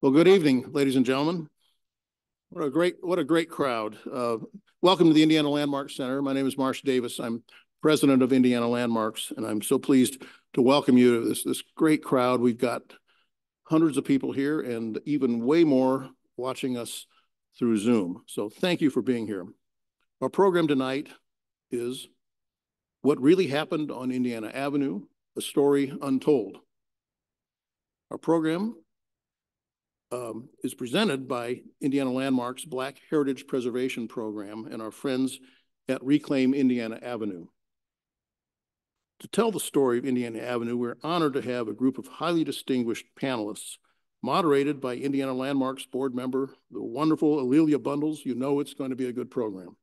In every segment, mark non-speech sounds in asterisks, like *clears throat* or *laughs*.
Well, good evening, ladies and gentlemen. What a great, what a great crowd. Uh, welcome to the Indiana Landmarks Center. My name is Marsh Davis. I'm president of Indiana Landmarks, and I'm so pleased to welcome you to this, this great crowd. We've got hundreds of people here and even way more watching us through Zoom. So thank you for being here. Our program tonight is What Really Happened on Indiana Avenue, a story untold. Our program um, is presented by Indiana Landmarks Black Heritage Preservation Program and our friends at Reclaim Indiana Avenue. To tell the story of Indiana Avenue, we're honored to have a group of highly distinguished panelists moderated by Indiana Landmarks board member, the wonderful A'Lelia Bundles. You know it's going to be a good program.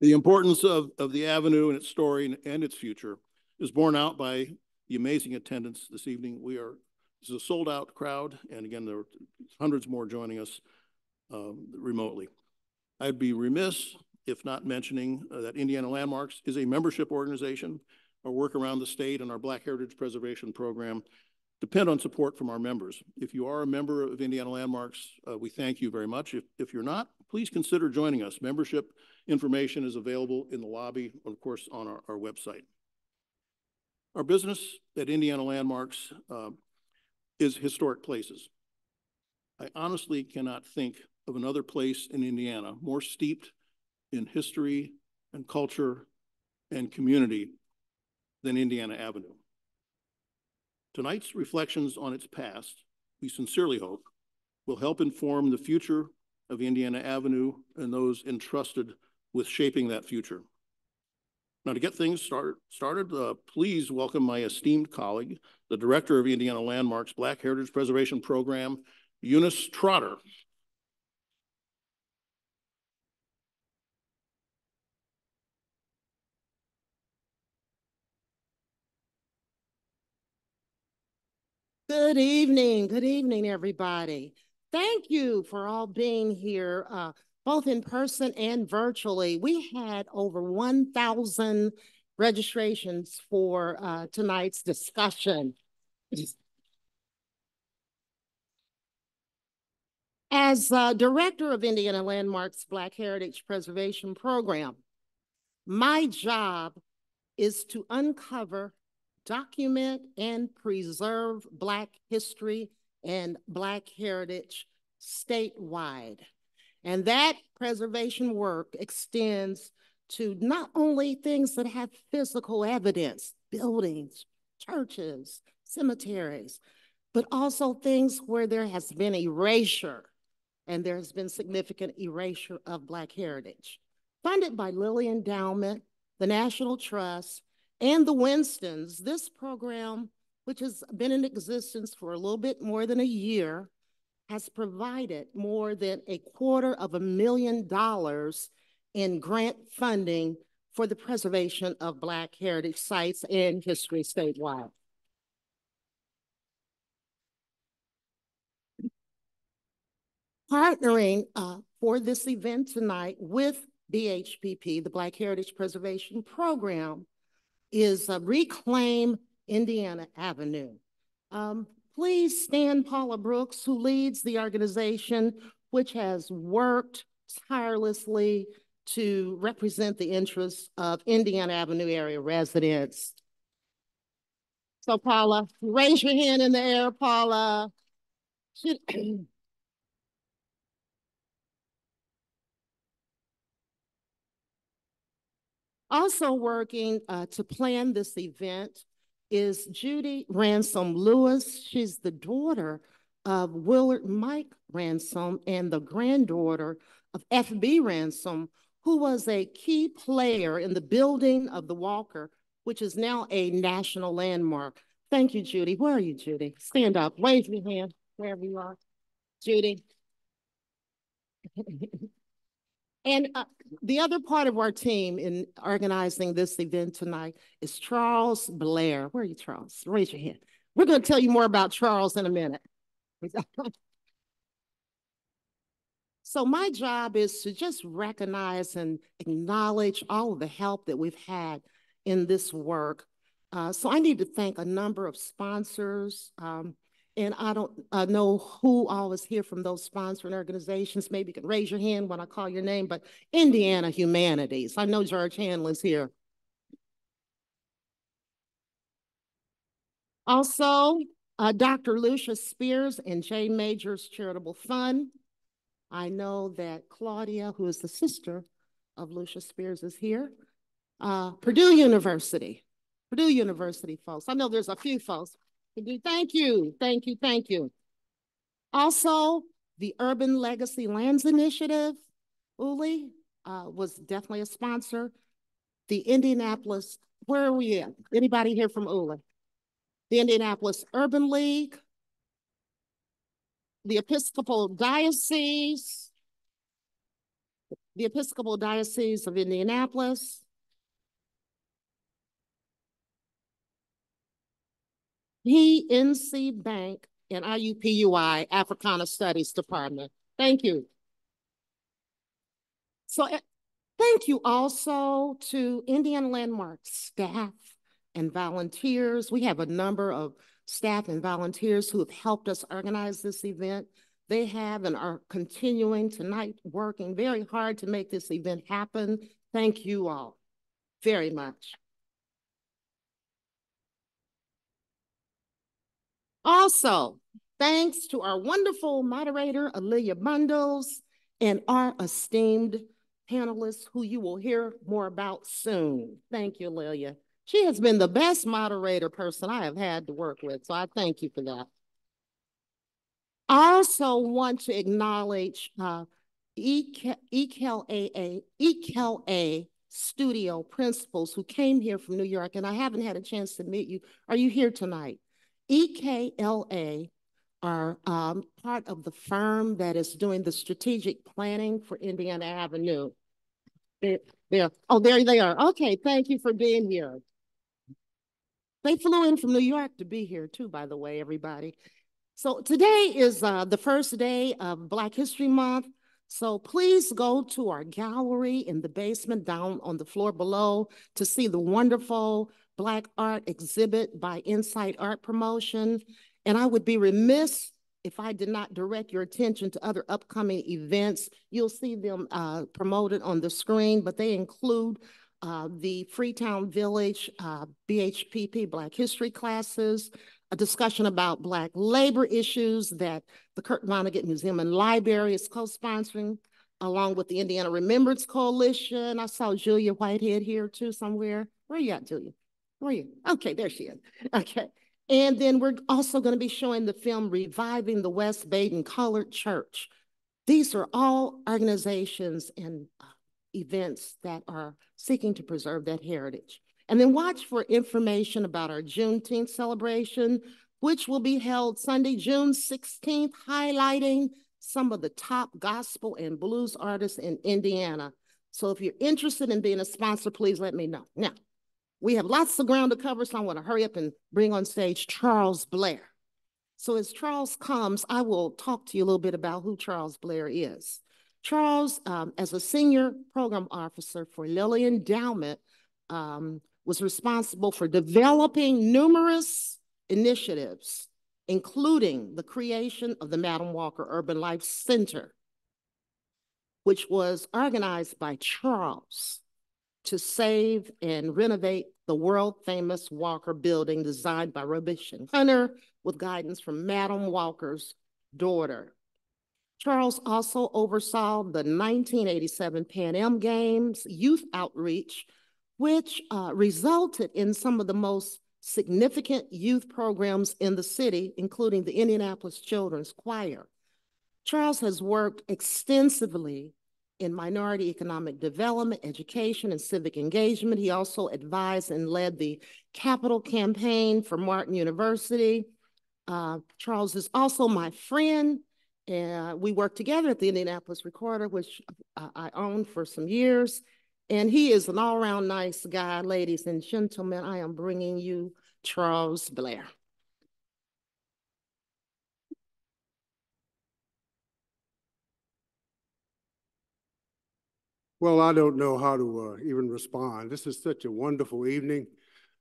The importance of, of the Avenue and its story and its future is borne out by the amazing attendance this evening. We are, this is a sold out crowd. And again, there are hundreds more joining us um, remotely. I'd be remiss if not mentioning uh, that Indiana Landmarks is a membership organization. Our work around the state and our Black Heritage Preservation Program depend on support from our members. If you are a member of Indiana Landmarks, uh, we thank you very much. If, if you're not, please consider joining us. Membership Information is available in the lobby, of course, on our, our website. Our business at Indiana Landmarks uh, is historic places. I honestly cannot think of another place in Indiana more steeped in history and culture and community than Indiana Avenue. Tonight's reflections on its past, we sincerely hope, will help inform the future of Indiana Avenue and those entrusted with shaping that future. Now, to get things start, started, uh, please welcome my esteemed colleague, the Director of Indiana Landmarks Black Heritage Preservation Program, Eunice Trotter. Good evening. Good evening, everybody. Thank you for all being here. Uh, both in person and virtually. We had over 1,000 registrations for uh, tonight's discussion. As uh, director of Indiana Landmarks Black Heritage Preservation Program, my job is to uncover, document, and preserve Black history and Black heritage statewide. And that preservation work extends to not only things that have physical evidence, buildings, churches, cemeteries, but also things where there has been erasure and there has been significant erasure of Black heritage. Funded by Lilly Endowment, the National Trust, and the Winstons, this program, which has been in existence for a little bit more than a year, has provided more than a quarter of a million dollars in grant funding for the preservation of Black heritage sites and history statewide. Partnering uh, for this event tonight with BHPP, the Black Heritage Preservation Program, is uh, Reclaim Indiana Avenue. Um, Please stand Paula Brooks, who leads the organization, which has worked tirelessly to represent the interests of Indiana Avenue area residents. So Paula, raise your hand in the air, Paula. *clears throat* also working uh, to plan this event is Judy Ransom Lewis. She's the daughter of Willard Mike Ransom and the granddaughter of F.B. Ransom, who was a key player in the building of the Walker, which is now a national landmark. Thank you, Judy. Where are you, Judy? Stand up, wave your hand wherever you are. Judy. *laughs* And uh, the other part of our team in organizing this event tonight is Charles Blair. Where are you, Charles? Raise your hand. We're going to tell you more about Charles in a minute. *laughs* so my job is to just recognize and acknowledge all of the help that we've had in this work. Uh, so I need to thank a number of sponsors. Um, and I don't uh, know who all is here from those sponsoring organizations. Maybe you can raise your hand when I call your name, but Indiana Humanities. I know George Hanlon's here. Also, uh, Dr. Lucia Spears and Jay Majors Charitable Fund. I know that Claudia, who is the sister of Lucia Spears, is here. Uh, Purdue University, Purdue University folks. I know there's a few folks. Thank you, thank you, thank you. Also, the Urban Legacy Lands Initiative, Uli, uh, was definitely a sponsor. The Indianapolis, where are we at? Anybody here from Uli? The Indianapolis Urban League, the Episcopal Diocese, the Episcopal Diocese of Indianapolis, PNC Bank and IUPUI Africana Studies Department. Thank you. So uh, thank you also to Indian Landmark staff and volunteers. We have a number of staff and volunteers who have helped us organize this event. They have and are continuing tonight working very hard to make this event happen. Thank you all very much. Also, thanks to our wonderful moderator, A'Lelia Bundles, and our esteemed panelists who you will hear more about soon. Thank you, Aaliyah. She has been the best moderator person I have had to work with, so I thank you for that. I also want to acknowledge uh, EKLA, EKLA studio principals who came here from New York, and I haven't had a chance to meet you. Are you here tonight? EKLA are um, part of the firm that is doing the strategic planning for Indiana Avenue. There. Oh, there they are. Okay, thank you for being here. They flew in from New York to be here too, by the way, everybody. So today is uh, the first day of Black History Month. So please go to our gallery in the basement down on the floor below to see the wonderful Black art exhibit by Insight Art Promotion. And I would be remiss if I did not direct your attention to other upcoming events. You'll see them uh, promoted on the screen, but they include uh, the Freetown Village uh, BHPP Black History classes, a discussion about Black labor issues that the Kurt Vonnegut Museum and Library is co-sponsoring, along with the Indiana Remembrance Coalition. I saw Julia Whitehead here too somewhere. Where are you at, Julia? Where are you? Okay, there she is. Okay. And then we're also going to be showing the film Reviving the West Baden Colored Church. These are all organizations and uh, events that are seeking to preserve that heritage. And then watch for information about our Juneteenth celebration, which will be held Sunday, June 16th, highlighting some of the top gospel and blues artists in Indiana. So if you're interested in being a sponsor, please let me know. Now, we have lots of ground to cover, so I want to hurry up and bring on stage Charles Blair. So as Charles comes, I will talk to you a little bit about who Charles Blair is. Charles, um, as a senior program officer for Lilly Endowment, um, was responsible for developing numerous initiatives, including the creation of the Madam Walker Urban Life Center, which was organized by Charles to save and renovate the world famous Walker building designed by Rubush and Hunter with guidance from Madam Walker's daughter. Charles also oversaw the 1987 Pan Am Games youth outreach, which uh, resulted in some of the most significant youth programs in the city, including the Indianapolis Children's Choir. Charles has worked extensively in minority economic development, education, and civic engagement. He also advised and led the capital campaign for Martin University. Uh, Charles is also my friend. and we worked together at the Indianapolis Recorder, which uh, I owned for some years. And he is an all-around nice guy, ladies and gentlemen. I am bringing you Charles Blair. Well, I don't know how to uh, even respond. This is such a wonderful evening.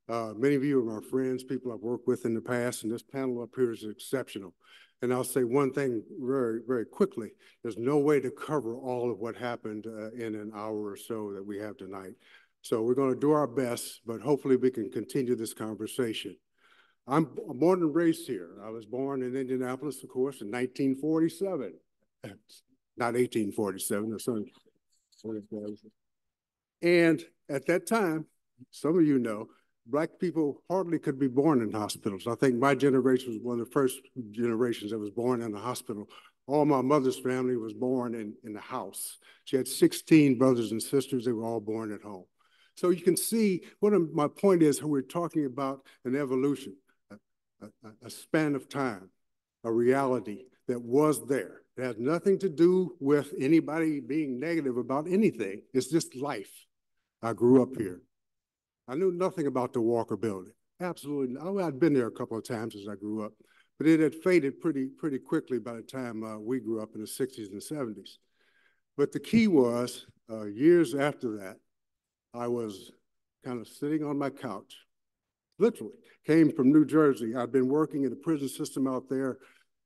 Uh, many of you are my friends, people I've worked with in the past, and this panel up here is exceptional. And I'll say one thing very, very quickly. There's no way to cover all of what happened uh, in an hour or so that we have tonight. So we're going to do our best, but hopefully we can continue this conversation. I'm born and raised here. I was born in Indianapolis, of course, in 1947. *laughs* Not 1847, or something. And at that time, some of you know, black people hardly could be born in hospitals. I think my generation was one of the first generations that was born in a hospital. All my mother's family was born in, in the house. She had 16 brothers and sisters. They were all born at home. So you can see what my point is, we're talking about an evolution, a, a, a span of time, a reality that was there. It has nothing to do with anybody being negative about anything. It's just life. I grew up here. I knew nothing about the Walker Building. Absolutely. Oh, I'd been there a couple of times as I grew up, but it had faded pretty, pretty quickly by the time uh, we grew up in the 60s and 70s. But the key was uh, years after that, I was kind of sitting on my couch, literally, came from New Jersey. I'd been working in the prison system out there,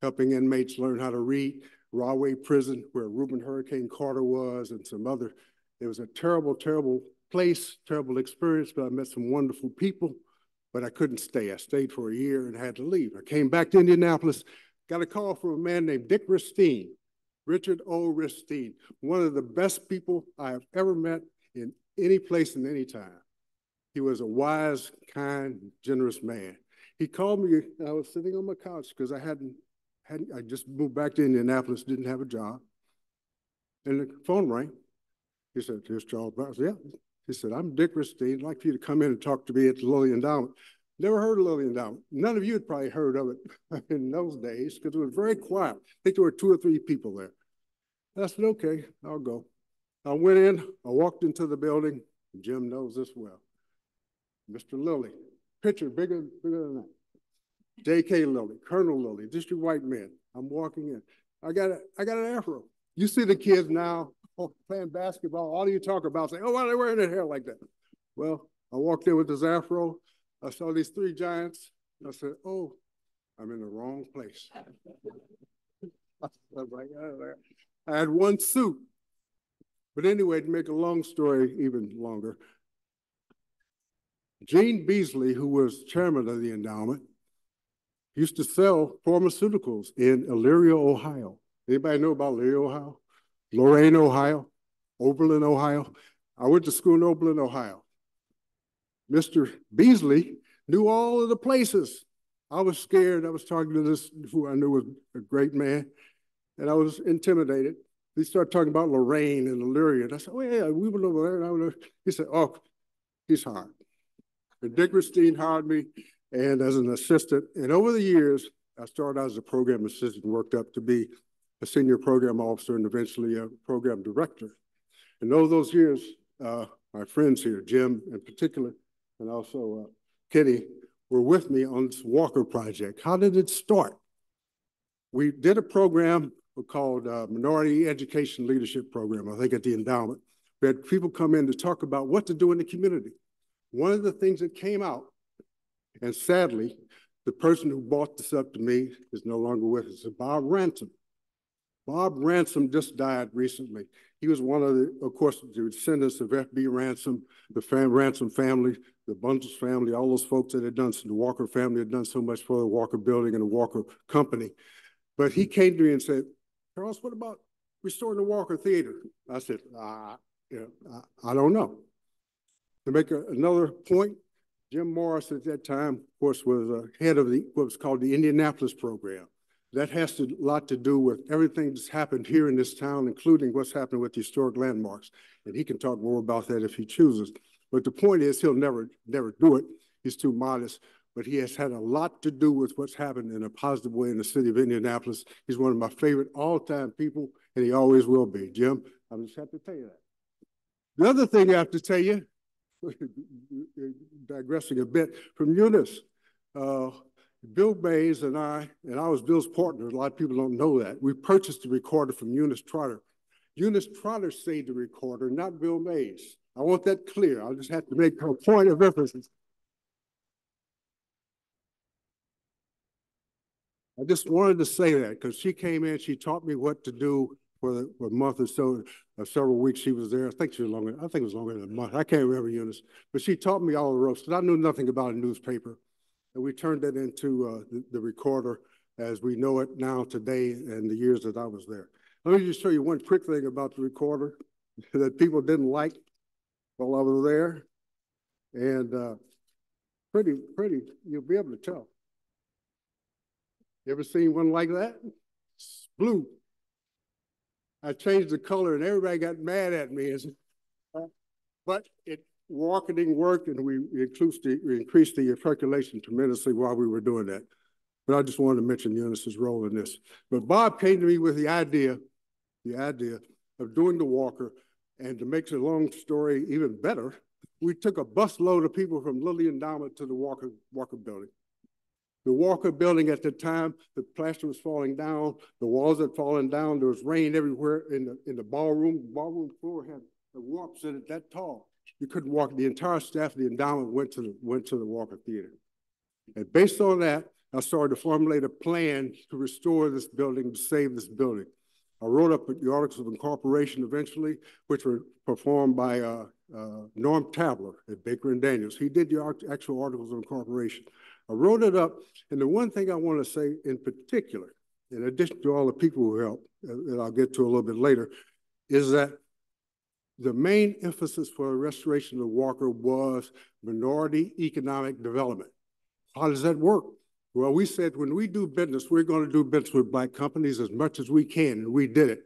helping inmates learn how to read. Rahway Prison, where Reuben Hurricane Carter was, and some other. It was a terrible, terrible place, terrible experience, but I met some wonderful people, but I couldn't stay. I stayed for a year and had to leave. I came back to Indianapolis, got a call from a man named Dick Ristine, Richard O. Ristine, one of the best people I have ever met in any place and any time. He was a wise, kind, generous man. He called me, I was sitting on my couch because I hadn't, hadn't, I just moved back to Indianapolis, didn't have a job. And the phone rang. He said, here's Charles Brown. I said, yeah. He said, I'm Dick Ristine. I'd like for you to come in and talk to me at the Lilly Endowment. Never heard of Lilly Endowment. None of you had probably heard of it *laughs* in those days because it was very quiet. I think there were two or three people there. I said, okay, I'll go. I went in, I walked into the building. Jim knows this well. Mr. Lilly, picture bigger, bigger than that. J.K. Lilly, Colonel Lilly, district white men. I'm walking in. I got a, I got an afro. You see the kids now *laughs* playing basketball, all you talk about say, oh, why are they wearing their hair like that? Well, I walked in with this afro. I saw these three giants. I said, oh, I'm in the wrong place. *laughs* Oh, I had one suit. But anyway, to make a long story even longer, Gene Beesley, who was chairman of the endowment, used to sell pharmaceuticals in Elyria, Ohio. Anybody know about Elyria, Ohio? Lorain, Ohio, Oberlin, Ohio. I went to school in Oberlin, Ohio. Mr. Beesley knew all of the places. I was scared. I was talking to this, who I knew was a great man, and I was intimidated. He started talking about Lorain and Elyria. And I said, oh, yeah, we went over there. And I he said, oh, he's hired. And Dick Ristine hired me and as an assistant. And over the years, I started out as a program assistant, worked up to be a senior program officer and eventually a program director. And all those years, uh, my friends here, Jim in particular, and also uh, Kenny, were with me on this Walker project. How did it start? We did a program called uh, Minority Education Leadership Program, I think at the endowment. We had people come in to talk about what to do in the community. One of the things that came out, and sadly, the person who brought this up to me is no longer with us, Bob Ransom. Bob Ransom just died recently. He was one of the, of course, the descendants of F.B. Ransom, the fam Ransom family, the Bundles family, all those folks that had done, so the Walker family had done so much for the Walker building and the Walker company. But he came to me and said, Charles, what about restoring the Walker Theater? I said, uh, yeah, I, I don't know. To make a, another point, Jim Morris at that time, of course, was uh, head of the what was called the Indianapolis program. That has a lot to do with everything that's happened here in this town, including what's happening with the historic landmarks. And he can talk more about that if he chooses. But the point is, he'll never, never do it. He's too modest. But he has had a lot to do with what's happened in a positive way in the city of Indianapolis. He's one of my favorite all-time people, and he always will be. Jim, I just have to tell you that. The other thing I have to tell you, *laughs* digressing a bit from Eunice, uh, Bill Mays and I, and I was Bill's partner, a lot of people don't know that, we purchased the recorder from Eunice Trotter. Eunice Trotter saved the recorder, not Bill Mays. I want that clear. I'll just have to make a point of emphasis. I just wanted to say that because she came in, she taught me what to do for, for a month or so, or several weeks she was there. I think she was longer, I think it was longer than a month. I can't remember Eunice, but she taught me all the ropes because I knew nothing about a newspaper. And we turned it into uh, the, the recorder as we know it now today and the years that I was there. Let me just show you one quick thing about the recorder *laughs* that people didn't like while I was there. And uh, pretty, pretty, you'll be able to tell. You ever seen one like that? It's blue. I changed the color and everybody got mad at me. But it marketing worked and we increased the, we increased the circulation tremendously while we were doing that. But I just wanted to mention Eunice's role in this. But Bob came to me with the idea, the idea of doing the walker. And to make the long story even better, we took a busload of people from Lilly Endowment to the Walker, Walker building. The Walker building at the time, the plaster was falling down, the walls had fallen down, there was rain everywhere in the, in the ballroom. The ballroom floor had the warps in it that tall. You couldn't walk. The entire staff of the endowment went to the, went to the Walker Theater. And based on that, I started to formulate a plan to restore this building, to save this building. I wrote up the articles of incorporation eventually, which were performed by uh, uh, Norm Tabler at Baker and Daniels. He did the actual articles of incorporation. I wrote it up, and the one thing I want to say in particular, in addition to all the people who helped, uh, that I'll get to a little bit later, is that the main emphasis for the restoration of Walker was minority economic development. How does that work? Well, we said when we do business, we're going to do business with black companies as much as we can, and we did it.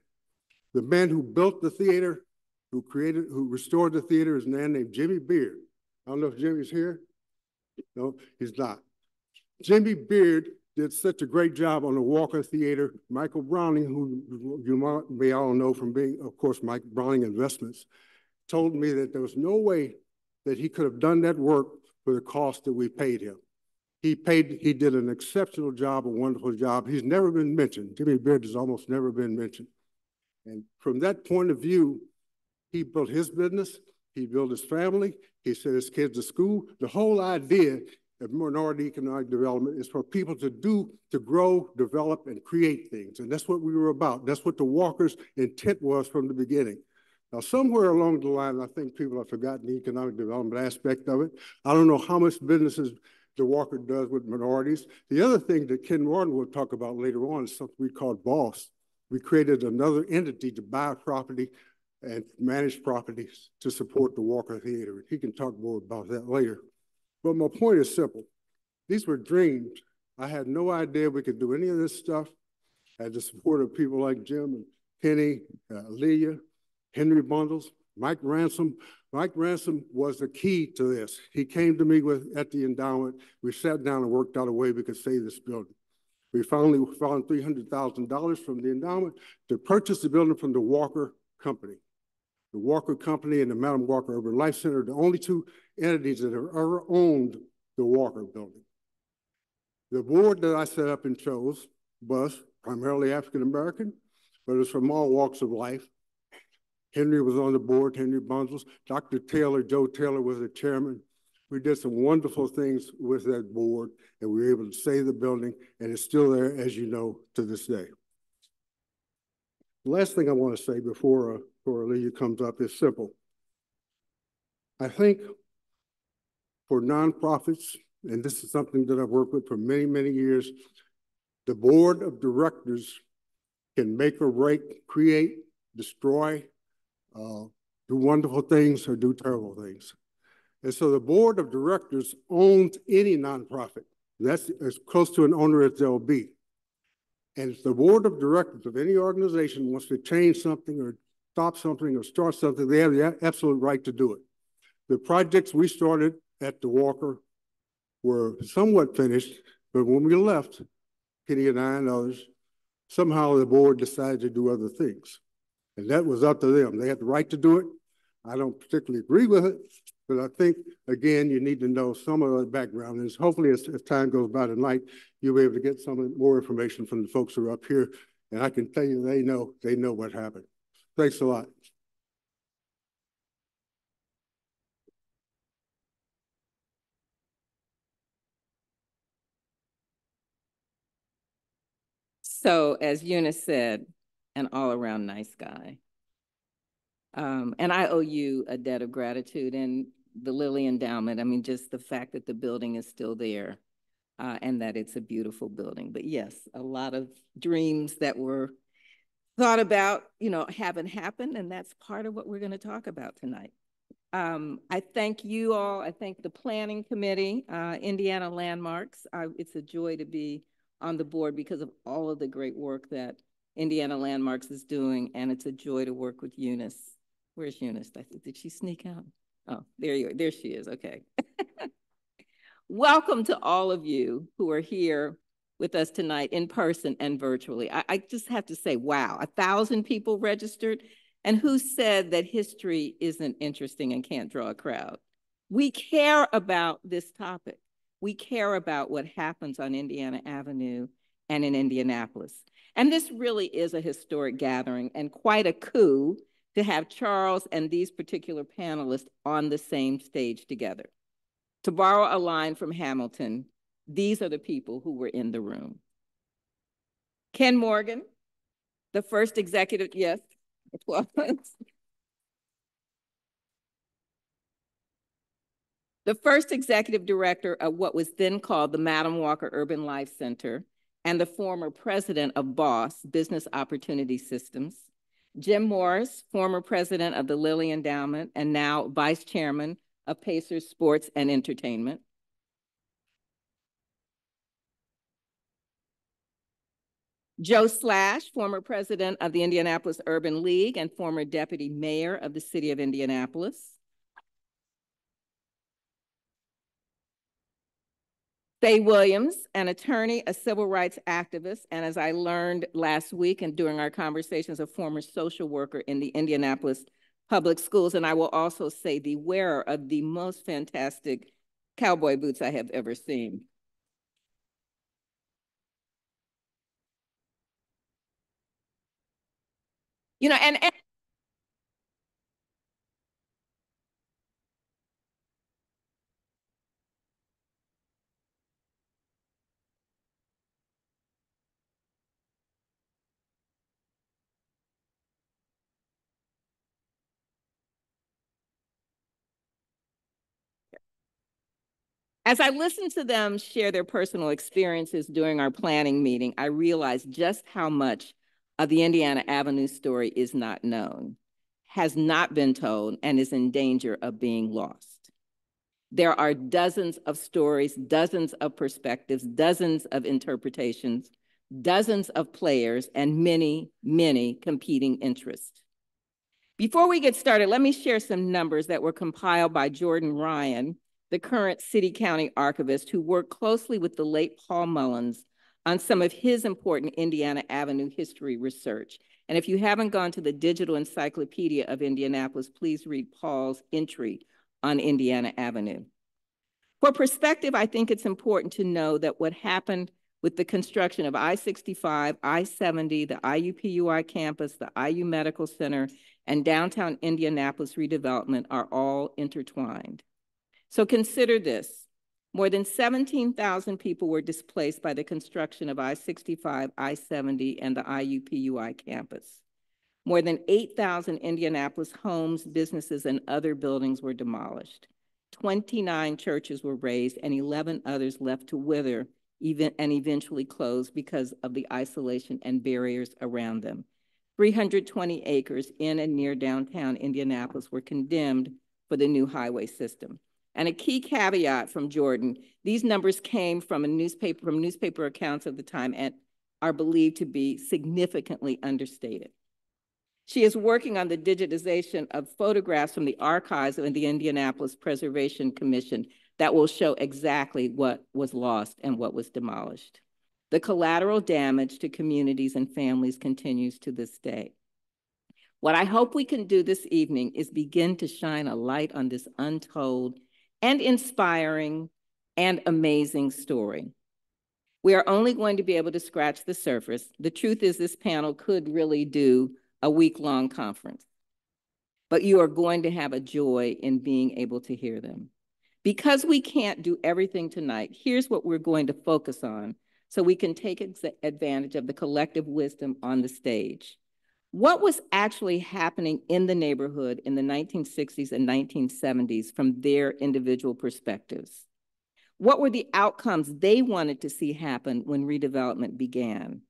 The man who built the theater, who created, who restored the theater is a man named Jimmy Beard. I don't know if Jimmy's here. No, he's not. Jimmy Beard did such a great job on the Walker Theater. Michael Browning, who you may all know from being, of course, Mike Browning Investments, told me that there was no way that he could have done that work for the cost that we paid him. He paid, he did an exceptional job, a wonderful job. He's never been mentioned. Jimmy Beard has almost never been mentioned. And from that point of view, he built his business, he built his family, he sent his kids to school. The whole idea of minority economic development is for people to do, to grow, develop, and create things. And that's what we were about. That's what the Walker's intent was from the beginning. Now, somewhere along the line, I think people have forgotten the economic development aspect of it. I don't know how much businesses the Walker does with minorities. The other thing that Ken Warren will talk about later on is something we called BOSS. We created another entity to buy property and manage properties to support the Walker Theater. He can talk more about that later. But my point is simple. These were dreams. I had no idea we could do any of this stuff. I had the support of people like Jim and Penny, uh, Leah, Henry Bundles, Mike Ransom. Mike Ransom was the key to this. He came to me with at the endowment. We sat down and worked out a way we could save this building. We finally found $300,000 from the endowment to purchase the building from the Walker Company. The Walker Company and the Madam Walker Urban Life Center, the only two entities that have ever owned the Walker building. The board that I set up and chose was primarily African American, but it's from all walks of life. Henry was on the board, Henry Bundles. Dr. Taylor, Joe Taylor was the chairman. We did some wonderful things with that board and we were able to save the building and it's still there, as you know, to this day. The last thing I want to say before, uh, before comes up is simple. I think for nonprofits, and this is something that I've worked with for many, many years, the board of directors can make or break, create, destroy, uh, do wonderful things or do terrible things. And so the board of directors owns any nonprofit. That's as close to an owner as there'll be. And if the board of directors of any organization wants to change something or stop something or start something, they have the absolute right to do it. The projects we started at the Walker were somewhat finished, but when we left, Kenny and I and others, somehow the board decided to do other things. And that was up to them. They had the right to do it. I don't particularly agree with it, but I think, again, you need to know some of the background. And hopefully, as, as time goes by tonight, you'll be able to get some more information from the folks who are up here. And I can tell you, they know, they know what happened. Thanks a lot. So as Eunice said, an all-around nice guy. Um, and I owe you a debt of gratitude and the Lilly Endowment. I mean, just the fact that the building is still there uh, and that it's a beautiful building. But yes, a lot of dreams that were thought about, you know, haven't happened, and that's part of what we're going to talk about tonight. Um, I thank you all. I thank the Planning Committee, uh, Indiana Landmarks. I, it's a joy to be on the board because of all of the great work that Indiana Landmarks is doing, and it's a joy to work with Eunice. Where's Eunice? I think, Did she sneak out? Oh, there you are. There she is. Okay. *laughs* Welcome to all of you who are here with us tonight in person and virtually. I, I just have to say, wow, a thousand people registered. And who said that history isn't interesting and can't draw a crowd? We care about this topic. We care about what happens on Indiana Avenue and in Indianapolis. And this really is a historic gathering and quite a coup to have Charles and these particular panelists on the same stage together. To borrow a line from Hamilton, these are the people who were in the room. Ken Morgan, the first executive, yes, *laughs* it the first executive director of what was then called the Madam Walker Urban Life Center and the former president of BOSS, Business Opportunity Systems. Jim Morris, former president of the Lilly Endowment and now vice chairman of Pacers Sports and Entertainment. Joe Slash, former president of the Indianapolis Urban League and former deputy mayor of the city of Indianapolis. Fay Williams, an attorney, a civil rights activist, and as I learned last week and during our conversations, a former social worker in the Indianapolis public schools. And I will also say the wearer of the most fantastic cowboy boots I have ever seen. You know, and, and As I listened to them share their personal experiences during our planning meeting, I realized just how much of the Indiana Avenue story is not known, has not been told, and is in danger of being lost. There are dozens of stories, dozens of perspectives, dozens of interpretations, dozens of players, and many, many competing interests. Before we get started, let me share some numbers that were compiled by Jordan Ryan, the current city county archivist who worked closely with the late Paul Mullins on some of his important Indiana Avenue history research. And if you haven't gone to the Digital Encyclopedia of Indianapolis, please read Paul's entry on Indiana Avenue. For perspective, I think it's important to know that what happened with the construction of I-65, I-70, the IUPUI campus, the IU Medical Center, and downtown Indianapolis redevelopment are all intertwined. So consider this. More than 17,000 people were displaced by the construction of I-65, I-70, and the IUPUI campus. More than 8,000 Indianapolis homes, businesses, and other buildings were demolished. 29 churches were razed and 11 others left to wither even, and eventually close because of the isolation and barriers around them. 320 acres in and near downtown Indianapolis were condemned for the new highway system. And a key caveat from Jordan, these numbers came from a newspaper, from newspaper accounts of the time and are believed to be significantly understated. She is working on the digitization of photographs from the archives of the Indianapolis Preservation Commission that will show exactly what was lost and what was demolished. The collateral damage to communities and families continues to this day. What I hope we can do this evening is begin to shine a light on this untold and inspiring and amazing story. We are only going to be able to scratch the surface. The truth is this panel could really do a week-long conference. But you are going to have a joy in being able to hear them. Because we can't do everything tonight, here's what we're going to focus on so we can take advantage of the collective wisdom on the stage. What was actually happening in the neighborhood in the 1960s and 1970s from their individual perspectives? What were the outcomes they wanted to see happen when redevelopment began?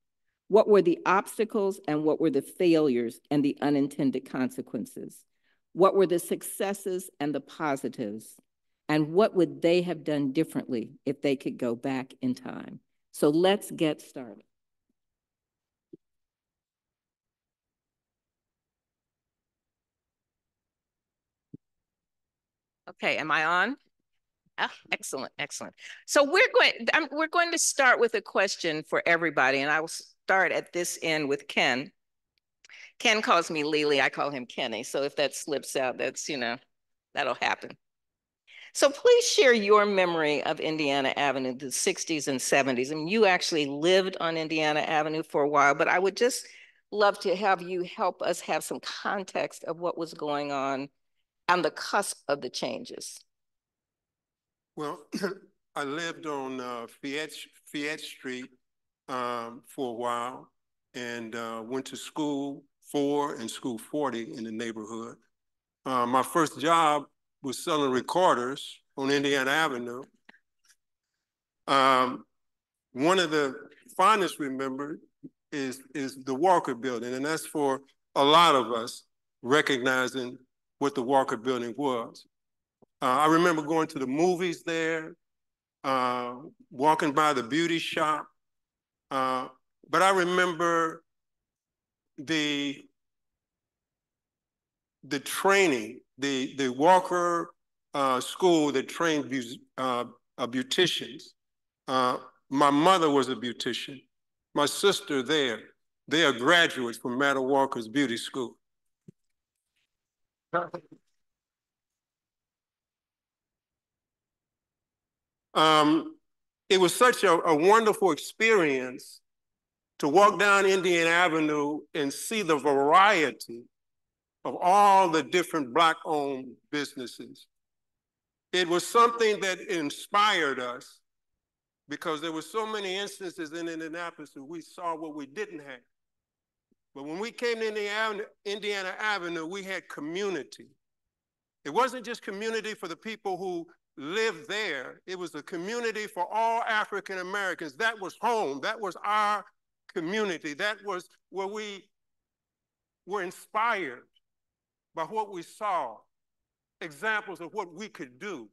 What were the obstacles and what were the failures and the unintended consequences? What were the successes and the positives? And what would they have done differently if they could go back in time? So let's get started. Okay, am I on? Oh, excellent, excellent. So we're going, I'm, we're going to start with a question for everybody, and I will start at this end with Ken. Ken calls me Lily, I call him Kenny. So if that slips out, that's, you know, that'll happen. So please share your memory of Indiana Avenue, the 60s and 70s. I mean, you actually lived on Indiana Avenue for a while, but I would just love to have you help us have some context of what was going on on the cusp of the changes. Well, *clears throat* I lived on uh, Fayette, Fayette Street um, for a while and uh, went to school four and school 40 in the neighborhood. Uh, my first job was selling recorders on Indiana Avenue. Um, one of the finest remembered is, is the Walker Building, and that's for a lot of us recognizing what the Walker Building was. Uh, I remember going to the movies there, uh, walking by the beauty shop, uh, but I remember the the training, the the Walker uh, School that trained uh, beauticians. Uh, my mother was a beautician. My sister there, they are graduates from Madam Walker's Beauty School. Um, it was such a, a wonderful experience to walk down Indian Avenue and see the variety of all the different Black-owned businesses. It was something that inspired us because there were so many instances in Indianapolis that we saw what we didn't have. But when we came to Indiana, Avenue, we had community. It wasn't just community for the people who lived there. It was a community for all African Americans. That was home. That was our community. That was where we were inspired by what we saw, examples of what we could do.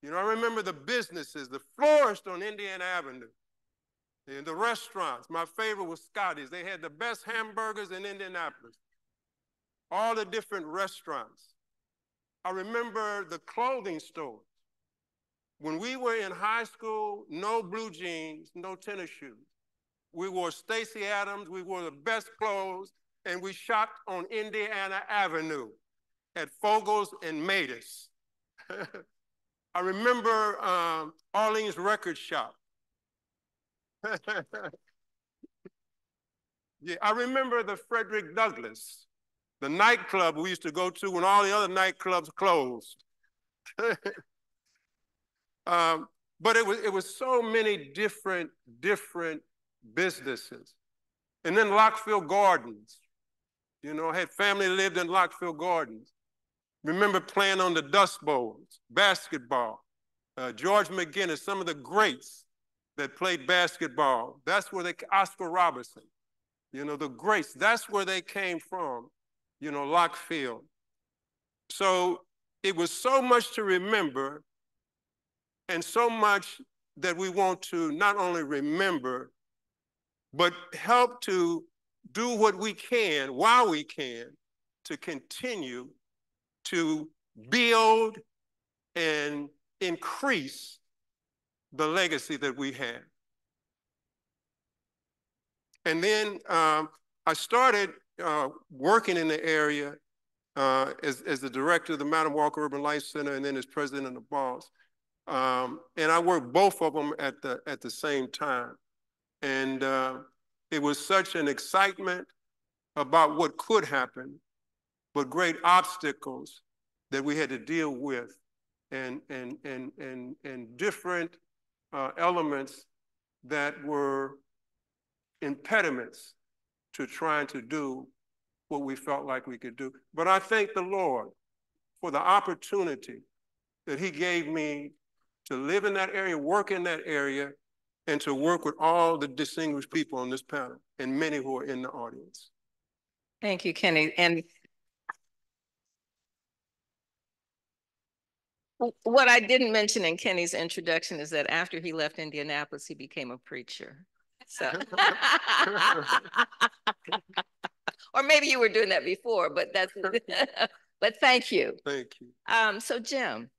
You know, I remember the businesses, the florist on Indiana Avenue, and the restaurants. My favorite was Scotty's. They had the best hamburgers in Indianapolis. All the different restaurants. I remember the clothing stores. When we were in high school, no blue jeans, no tennis shoes. We wore Stacy Adams, we wore the best clothes, and we shopped on Indiana Avenue at Fogels and Matus. *laughs* I remember um, Arlene's record shop. *laughs* yeah, I remember the Frederick Douglass, the nightclub we used to go to when all the other nightclubs closed. *laughs* um, but it was it was so many different different businesses, and then Lockfield Gardens. You know, I had family lived in Lockfield Gardens. Remember playing on the Dust Bowls, basketball. Uh, George McGinnis, some of the greats that played basketball. That's where they, Oscar Robertson, you know, the greats, that's where they came from, you know, Lockfield. So it was so much to remember and so much that we want to not only remember, but help to do what we can while we can to continue to build and increase the legacy that we had. And then um, I started uh, working in the area uh, as, as the director of the Madam Walker Urban Life Center and then as president of the BOSS. Um, and I worked both of them at the, at the same time. And uh, it was such an excitement about what could happen, but great obstacles that we had to deal with and, and, and, and, and different uh, elements that were impediments to trying to do what we felt like we could do. But I thank the Lord for the opportunity that he gave me to live in that area, work in that area, and to work with all the distinguished people on this panel and many who are in the audience. Thank you, Kenny. And what I didn't mention in Kenny's introduction is that after he left Indianapolis, he became a preacher. So, *laughs* or maybe you were doing that before, but that's, *laughs* but thank you. Thank you. Um, so Jim,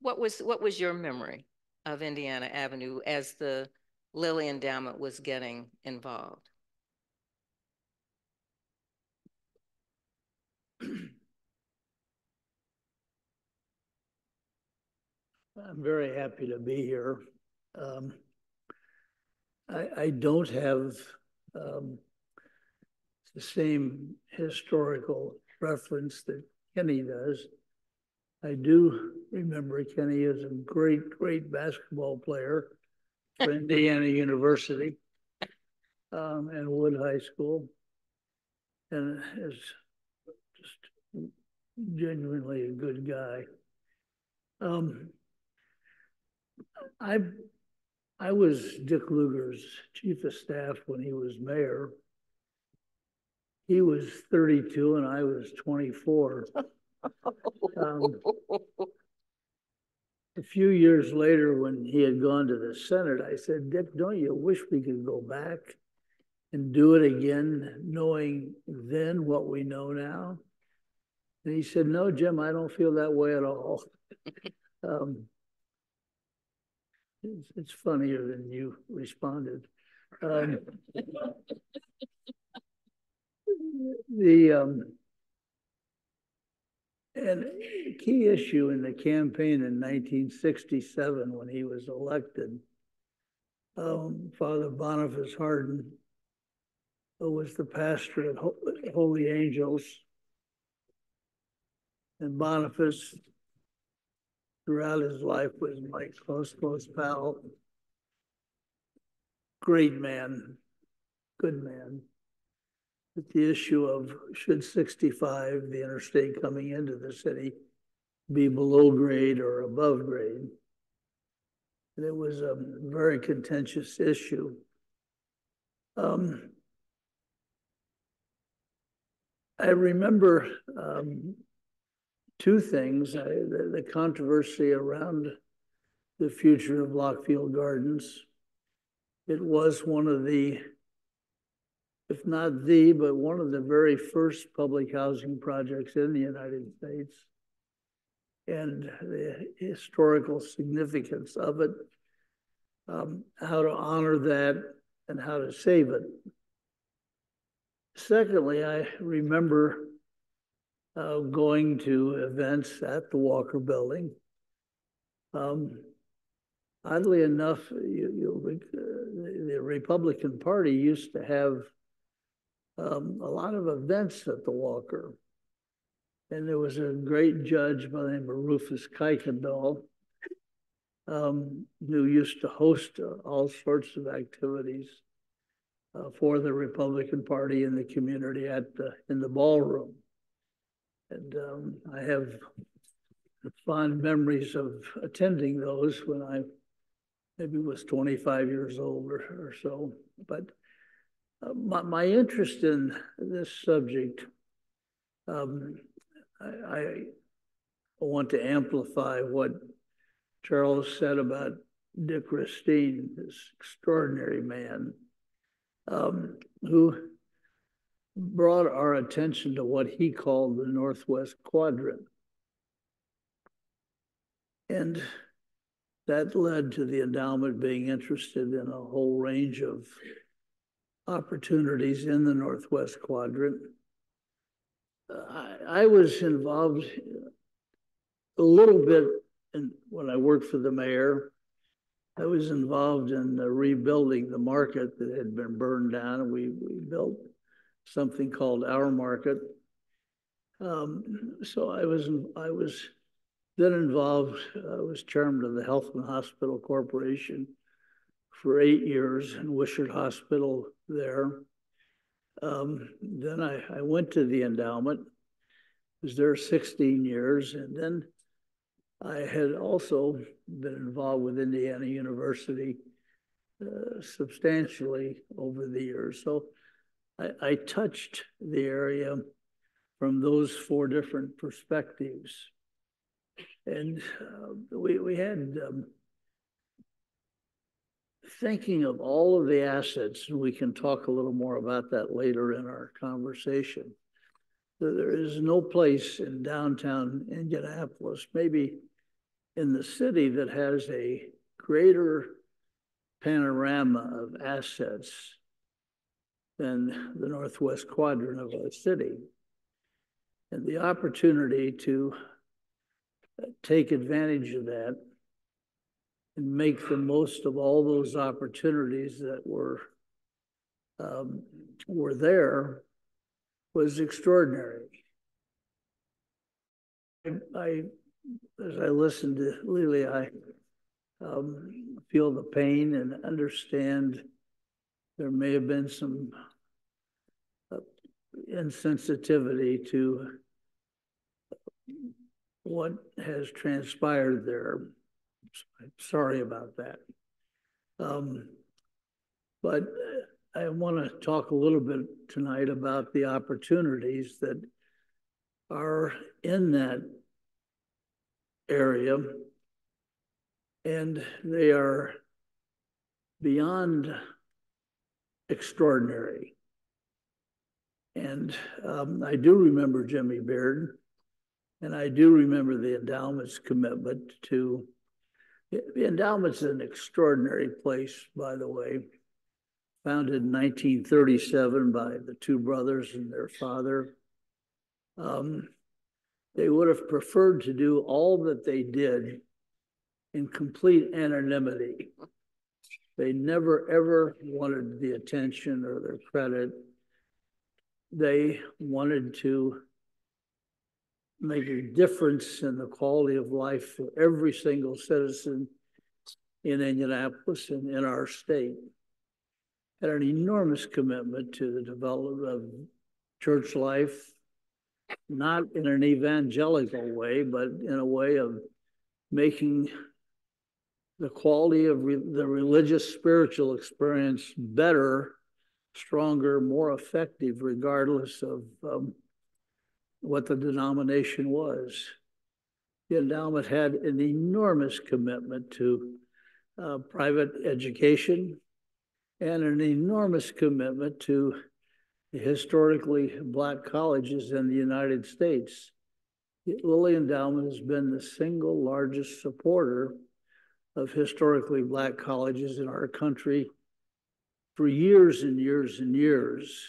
what was, what was your memory of Indiana Avenue as the Lilly Endowment was getting involved? *clears throat* I'm very happy to be here. Um, I, I don't have um, the same historical reference that Kenny does. I do remember Kenny as a great, great basketball player for *laughs* Indiana University um, and Wood High School, and is just genuinely a good guy. Um, I I was Dick Lugar's chief of staff when he was mayor. He was 32 and I was 24. Um, a few years later, when he had gone to the Senate, I said, Dick, don't you wish we could go back and do it again, knowing then what we know now? And he said, No, Jim, I don't feel that way at all. *laughs* um, it's, it's funnier than you responded. Um, the um, and key issue in the campaign in 1967 when he was elected, um, Father Boniface Hardin, who was the pastor at Holy Angels, and Boniface throughout his life was my close, close pal. Great man, good man. But the issue of should 65, the interstate coming into the city, be below grade or above grade? And it was a very contentious issue. Um, I remember um, two things, uh, the, the, controversy around the future of Lockfield Gardens. It was one of the, if not the, but one of the very first public housing projects in the United States. And the historical significance of it, um, how to honor that and how to save it. Secondly, I remember uh, going to events at the Walker Building. Um, oddly enough, you, you, uh, the Republican Party used to have um, a lot of events at the Walker. And there was a great judge by the name of Rufus Kuykendall um, who used to host uh, all sorts of activities uh, for the Republican Party in the community at the, in the ballroom. And um, I have fond memories of attending those when I maybe was 25 years old or, or so. But uh, my, my interest in this subject, um, I, I want to amplify what Charles said about Dick Ristine, this extraordinary man um, who brought our attention to what he called the Northwest Quadrant. And that led to the endowment being interested in a whole range of opportunities in the Northwest Quadrant. I, I, was involved a little bit in, when I worked for the mayor. I was involved in rebuilding the market that had been burned down, and we, we built something called Our Market. Um, so I was, I was then involved, I was chairman of the Health and Hospital Corporation for eight years in Wishard Hospital there. Um, then I, I went to the endowment, was there 16 years, and then I had also been involved with Indiana University uh, substantially over the years. So I, I touched the area from those four different perspectives. And uh, we, we had um, thinking of all of the assets, and we can talk a little more about that later in our conversation. There is no place in downtown Indianapolis, maybe in the city, that has a greater panorama of assets than the northwest quadrant of our city. And the opportunity to take advantage of that and make the most of all those opportunities that were um, were there was extraordinary. I, I, as I listened to Lily, I um, feel the pain and understand there may have been some uh, insensitivity to what has transpired there. Sorry about that. Um, but I want to talk a little bit tonight about the opportunities that are in that area. And they are beyond extraordinary. And um, I do remember Jimmy Beard, and I do remember the endowment's commitment to the endowment's an extraordinary place, by the way founded in 1937 by the two brothers and their father. Um, they would have preferred to do all that they did in complete anonymity. They never, ever wanted the attention or the credit. They wanted to make a difference in the quality of life for every single citizen in Indianapolis and in our state had an enormous commitment to the development of church life, not in an evangelical way, but in a way of making the quality of re the religious spiritual experience better, stronger, more effective, regardless of um, what the denomination was. The endowment had an enormous commitment to uh, private education, and an enormous commitment to historically black colleges in the United States. The Lilly Endowment has been the single largest supporter of historically black colleges in our country for years and years and years.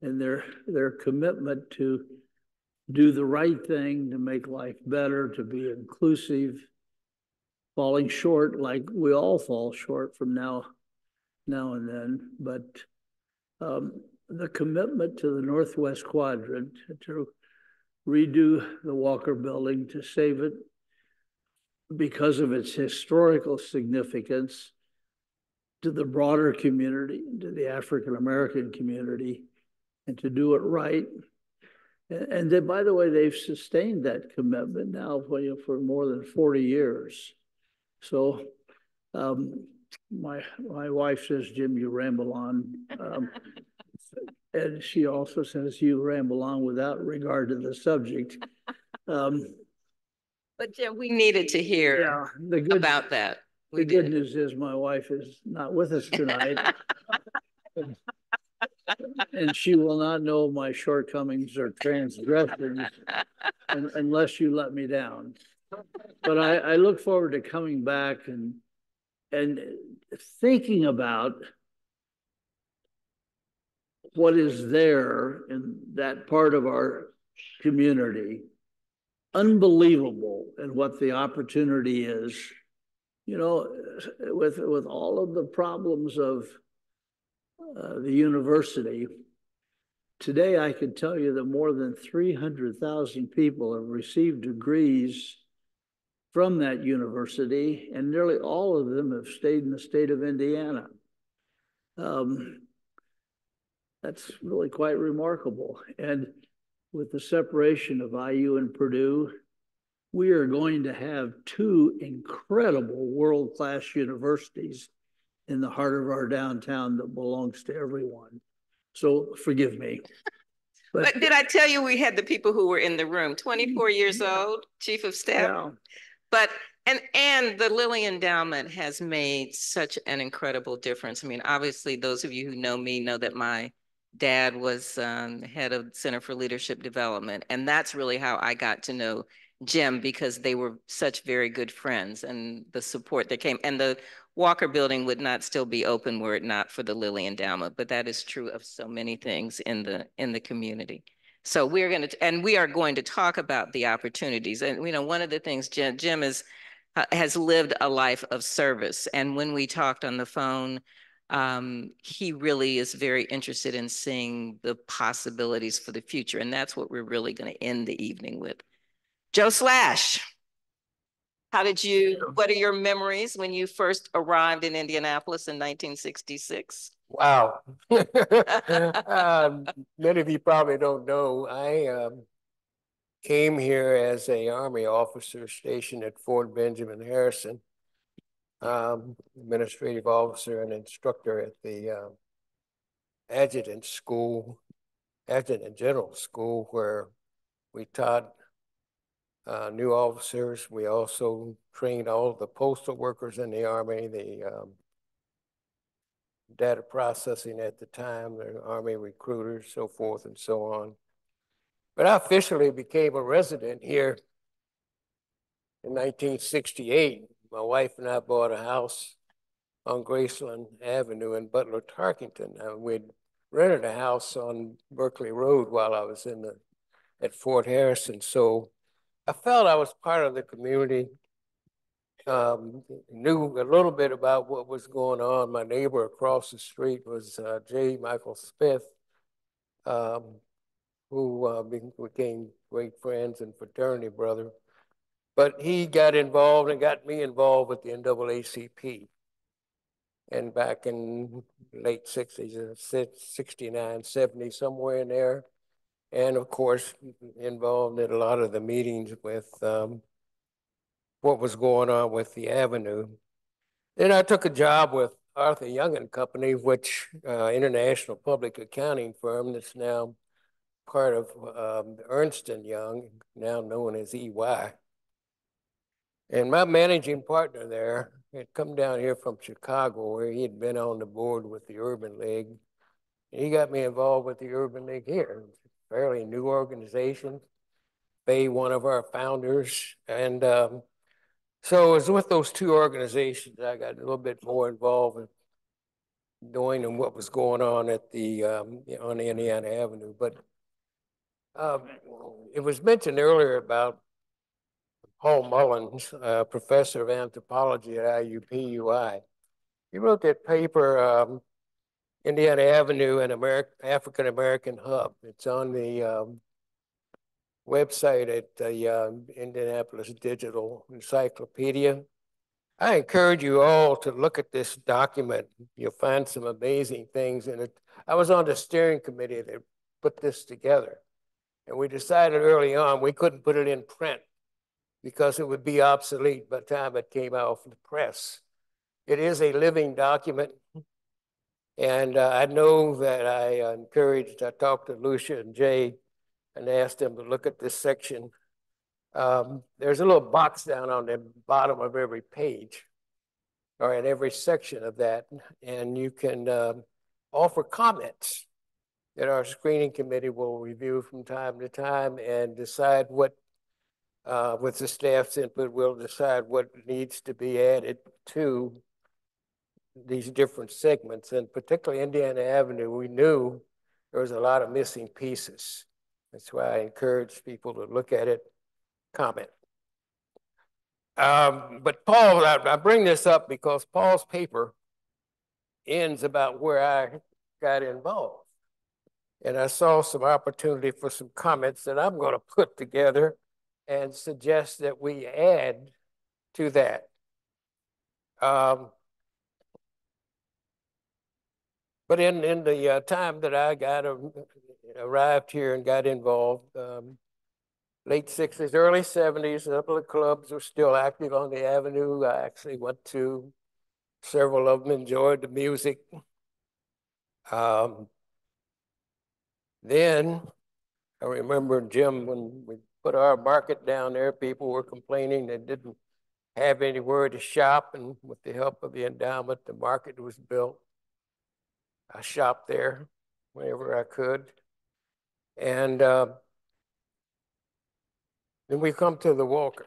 And their, their commitment to do the right thing, to make life better, to be inclusive, falling short like we all fall short from now now and then, but um, the commitment to the Northwest Quadrant to redo the Walker Building, to save it because of its historical significance to the broader community, to the African American community, and to do it right. And then by the way, they've sustained that commitment now for, you know, for more than 40 years. So um, my my wife says, Jim, you ramble on. Um, and she also says you ramble on without regard to the subject. Um, but Jim, we needed to hear yeah, the good, about that. We the did. good news is my wife is not with us tonight. *laughs* and she will not know my shortcomings or transgressions *laughs* unless you let me down. But I, I look forward to coming back and and thinking about what is there in that part of our community, unbelievable and what the opportunity is. You know, with with all of the problems of uh, the university, today I can tell you that more than 300,000 people have received degrees from that university, and nearly all of them have stayed in the state of Indiana. Um, that's really quite remarkable. And with the separation of IU and Purdue, we are going to have two incredible world-class universities in the heart of our downtown that belongs to everyone. So forgive me. But, *laughs* but did I tell you we had the people who were in the room, 24 years old, chief of staff? Yeah. But and and the Lilly Endowment has made such an incredible difference. I mean, obviously, those of you who know me know that my dad was um, head of Center for Leadership Development, and that's really how I got to know Jim because they were such very good friends and the support that came. And the Walker Building would not still be open were it not for the Lilly Endowment, but that is true of so many things in the in the community. So we're going to, and we are going to talk about the opportunities. And, you know, one of the things Jim, Jim is, uh, has lived a life of service. And when we talked on the phone, um, he really is very interested in seeing the possibilities for the future. And that's what we're really going to end the evening with. Joe Slash, how did you, what are your memories when you first arrived in Indianapolis in 1966? Wow. *laughs* um, many of you probably don't know, I um, came here as a Army officer stationed at Fort Benjamin Harrison, administrative officer and instructor at the uh, adjutant school, adjutant general school, where we taught uh, new officers. We also trained all the postal workers in the Army, the um, data processing at the time, the Army recruiters, so forth and so on. But I officially became a resident here in 1968. My wife and I bought a house on Graceland Avenue in Butler Tarkington. And we'd rented a house on Berkeley Road while I was in the at Fort Harrison. So I felt I was part of the community um, knew a little bit about what was going on. My neighbor across the street was uh, J. Michael Smith, um, who uh, became great friends and fraternity brother. But he got involved and got me involved with the NAACP. And back in late 60s, 69, 70, somewhere in there. And of course, involved in a lot of the meetings with um, what was going on with the avenue. Then I took a job with Arthur Young and Company, which uh, international public accounting firm that's now part of um, Ernst and Young, now known as EY. And my managing partner there had come down here from Chicago, where he had been on the board with the Urban League. And he got me involved with the Urban League here. Fairly new organization. Bay, one of our founders, and um, so it was with those two organizations I got a little bit more involved in knowing and what was going on at the um, on Indiana Avenue. But um, it was mentioned earlier about Paul Mullins, uh, professor of anthropology at IUPUI. He wrote that paper, um, Indiana Avenue and Ameri African American Hub. It's on the um, website at the uh, Indianapolis Digital Encyclopedia. I encourage you all to look at this document. You'll find some amazing things in it. I was on the steering committee that put this together. And we decided early on we couldn't put it in print because it would be obsolete by the time it came out from the press. It is a living document. And uh, I know that I encouraged, I talked to Lucia and Jay and asked them to look at this section. Um, there's a little box down on the bottom of every page or in every section of that, and you can um, offer comments that our screening committee will review from time to time and decide what, uh, with the staff's input, we'll decide what needs to be added to these different segments. And particularly Indiana Avenue, we knew there was a lot of missing pieces. That's why I encourage people to look at it, comment. Um, but Paul, I, I, bring this up because Paul's paper ends about where I got involved. And I saw some opportunity for some comments that I'm going to put together and suggest that we add to that. Um, but in, in the uh, time that I got uh, arrived here and got involved, um, late 60s, early 70s, a couple of clubs were still active on the avenue. I actually went to several of them, enjoyed the music. Um, then I remember, Jim, when we put our market down there, people were complaining they didn't have anywhere to shop. And with the help of the endowment, the market was built. I shopped there whenever I could. And uh, then we come to the Walker.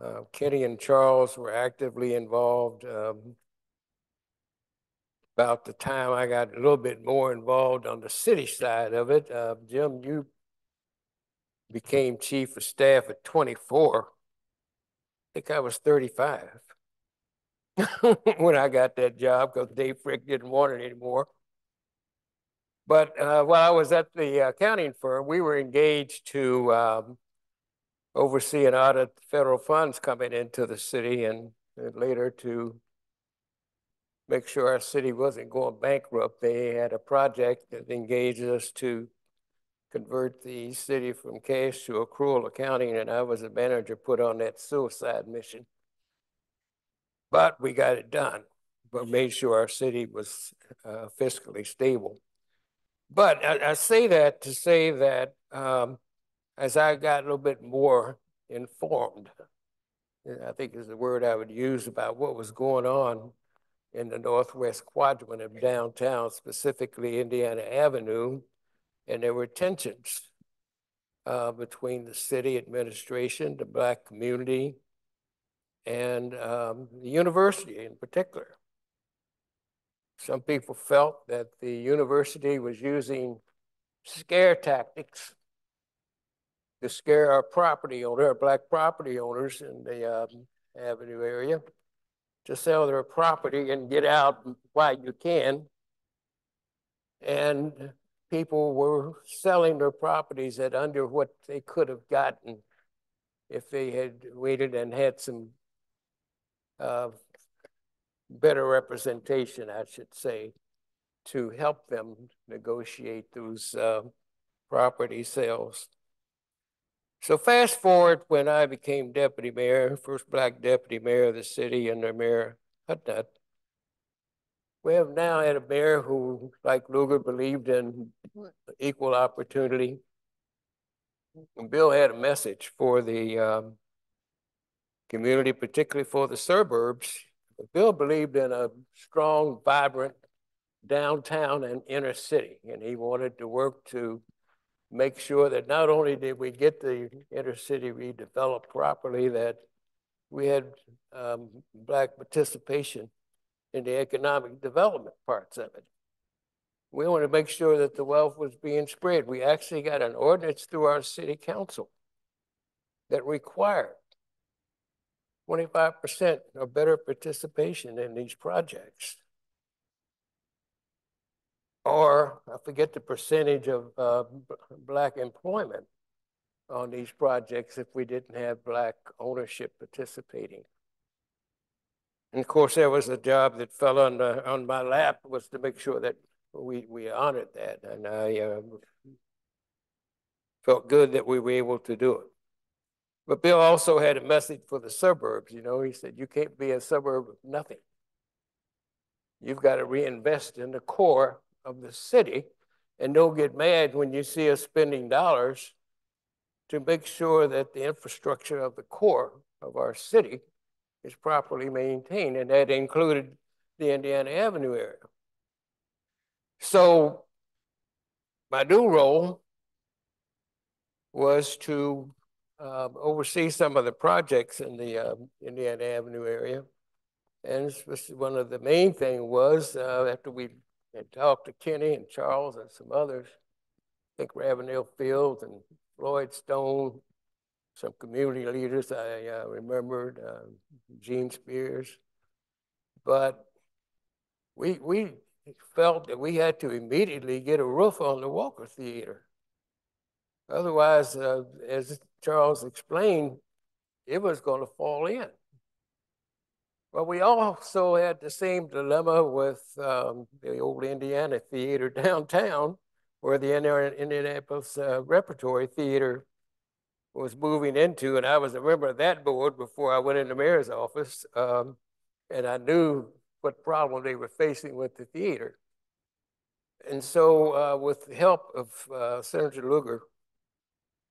Uh, Kenny and Charles were actively involved. Um, about the time I got a little bit more involved on the city side of it, uh, Jim, you became chief of staff at 24. I think I was 35 *laughs* when I got that job because Dave Frick didn't want it anymore. But uh, while I was at the accounting firm, we were engaged to um, oversee and audit federal funds coming into the city and, and later to make sure our city wasn't going bankrupt. They had a project that engaged us to convert the city from cash to accrual accounting, and I was a manager put on that suicide mission. But we got it done, but made sure our city was uh, fiscally stable. But I, I, say that to say that um, as I got a little bit more informed, I think is the word I would use about what was going on in the northwest quadrant of downtown, specifically Indiana Avenue, and there were tensions uh, between the city administration, the Black community, and um, the university in particular. Some people felt that the university was using scare tactics to scare our property owner, our black property owners in the um, Avenue area to sell their property and get out while you can. And people were selling their properties at under what they could have gotten if they had waited and had some uh, better representation, I should say, to help them negotiate those uh, property sales. So fast forward when I became deputy mayor, first black deputy mayor of the city under Mayor Hudnut. We have now had a mayor who, like Lugar, believed in equal opportunity. And Bill had a message for the um, community, particularly for the suburbs. Bill believed in a strong, vibrant downtown and inner city, and he wanted to work to make sure that not only did we get the inner city redeveloped properly, that we had um, black participation in the economic development parts of it. We want to make sure that the wealth was being spread. We actually got an ordinance through our city council that required 25% or better participation in these projects or I forget the percentage of uh, black employment on these projects if we didn't have black ownership participating. And of course, there was a job that fell on, on my lap was to make sure that we, we honored that. And I uh, felt good that we were able to do it. But Bill also had a message for the suburbs. You know, he said, you can't be a suburb of nothing. You've got to reinvest in the core of the city and don't get mad when you see us spending dollars to make sure that the infrastructure of the core of our city is properly maintained, and that included the Indiana Avenue area. So my new role was to um, oversee some of the projects in the um, Indiana Avenue area. And one of the main thing was uh, after we and talked to Kenny and Charles and some others. I think Ravenel Fields and Floyd Stone, some community leaders I uh, remembered, uh, Gene Spears. But we, we felt that we had to immediately get a roof on the Walker Theater. Otherwise, uh, as Charles explained, it was going to fall in. Well, we also had the same dilemma with um, the old Indiana Theater *laughs* downtown, where the Indianapolis uh, Repertory Theater was moving into, and I was a member of that board before I went into mayor's office, um, and I knew what problem they were facing with the theater. And so, uh, with the help of uh, Senator Lugar,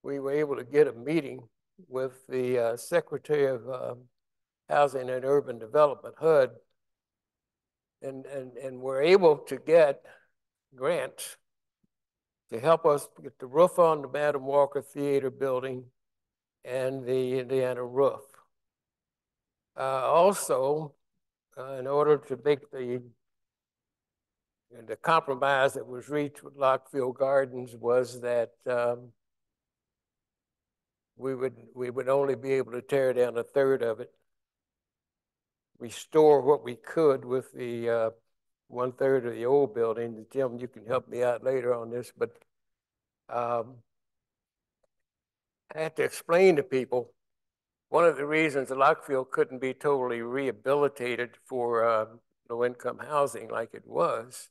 we were able to get a meeting with the uh, Secretary of um, Housing and Urban Development, HUD, and, and, and we're able to get grants to help us get the roof on the Madam Walker Theater building and the Indiana roof. Uh, also, uh, in order to make the the compromise that was reached with Lockfield Gardens was that um, we would we would only be able to tear down a third of it restore what we could with the uh, one third of the old building. Jim, you can help me out later on this, but um, I had to explain to people one of the reasons Lockfield couldn't be totally rehabilitated for uh, low income housing like it was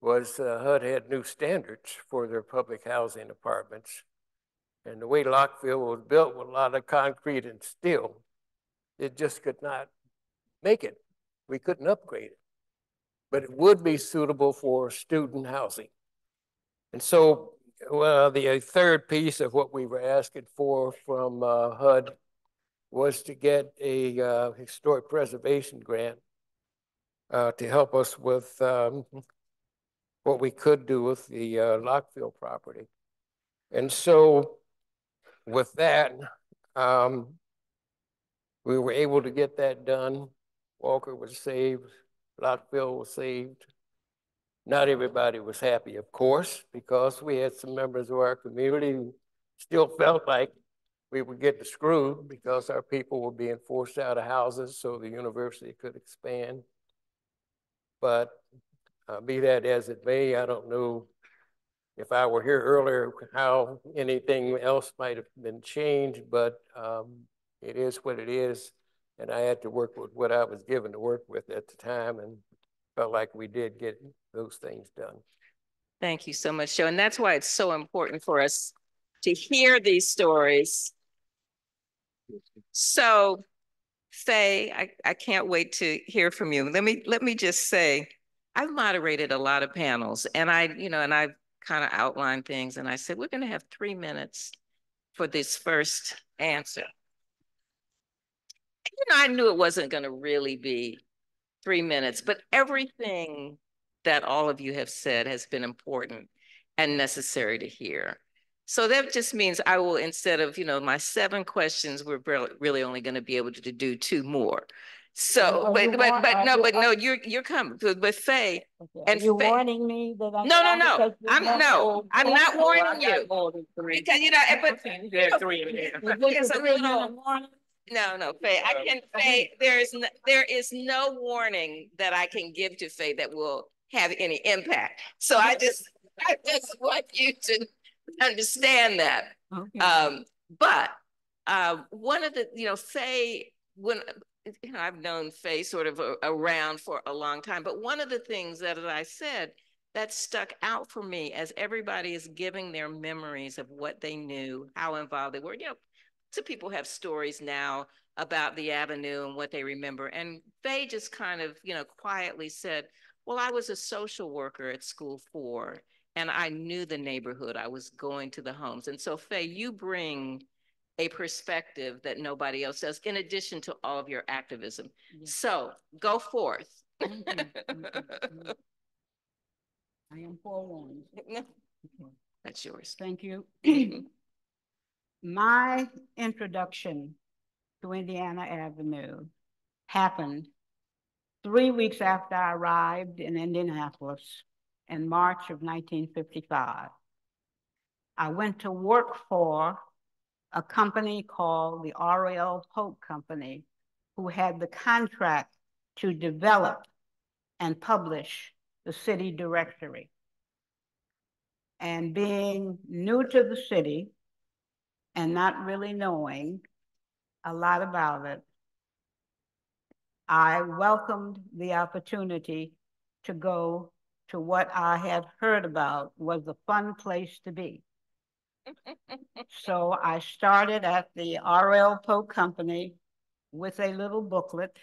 was uh, HUD had new standards for their public housing apartments. And the way Lockfield was built with a lot of concrete and steel, it just could not make it. We couldn't upgrade it, but it would be suitable for student housing. And so well, the third piece of what we were asking for from uh, HUD was to get a uh, historic preservation grant uh, to help us with um, what we could do with the uh, Lockfield property. And so with that, um, we were able to get that done. Walker was saved, Lockfield was saved. Not everybody was happy, of course, because we had some members of our community who still felt like we would get screwed because our people were being forced out of houses so the university could expand. But uh, be that as it may, I don't know if I were here earlier how anything else might have been changed, but um, it is what it is. And I had to work with what I was given to work with at the time and felt like we did get those things done. Thank you so much, Joe. And that's why it's so important for us to hear these stories. So, Fay, I, I can't wait to hear from you. Let me let me just say, I've moderated a lot of panels and I, you know, and I've kind of outlined things and I said, we're going to have three minutes for this first answer. You know, I knew it wasn't going to really be three minutes, but everything that all of you have said has been important and necessary to hear. So that just means I will, instead of, you know, my seven questions, we're really only going to be able to do two more. So, but, but, but no, but no, you're, you're coming, but Fay. And you Fay, warning me that I. no, no, no, I'm, no, I'm not warning you. Because, you know, eh, but. It's a little, no, no, Fay, I can, Fay, there is, there is no warning that I can give to Fay that will have any impact. So I just, I just *laughs* want you to understand that. Okay. Um, but uh, one of the, you know, Fay, when you know, I've known Fay sort of a, around for a long time, but one of the things that I said that stuck out for me as everybody is giving their memories of what they knew, how involved they were. You know, some people have stories now about the avenue and what they remember. And Fay just kind of, you know, quietly said, well, I was a social worker at school four and I knew the neighborhood. I was going to the homes. And so Fay, you bring a perspective that nobody else does, in addition to all of your activism. Yes. So go forth. Thank you. Thank you. I am forewarned. *laughs* That's yours. Thank you. *clears throat* My introduction to Indiana Avenue happened three weeks after I arrived in Indianapolis in March of 1955. I went to work for a company called the R.L. Polk Company, who had the contract to develop and publish the city directory. And being new to the city and not really knowing a lot about it, I welcomed the opportunity to go to what I had heard about was a fun place to be. so I started at the R.L. Polk Company with a little booklet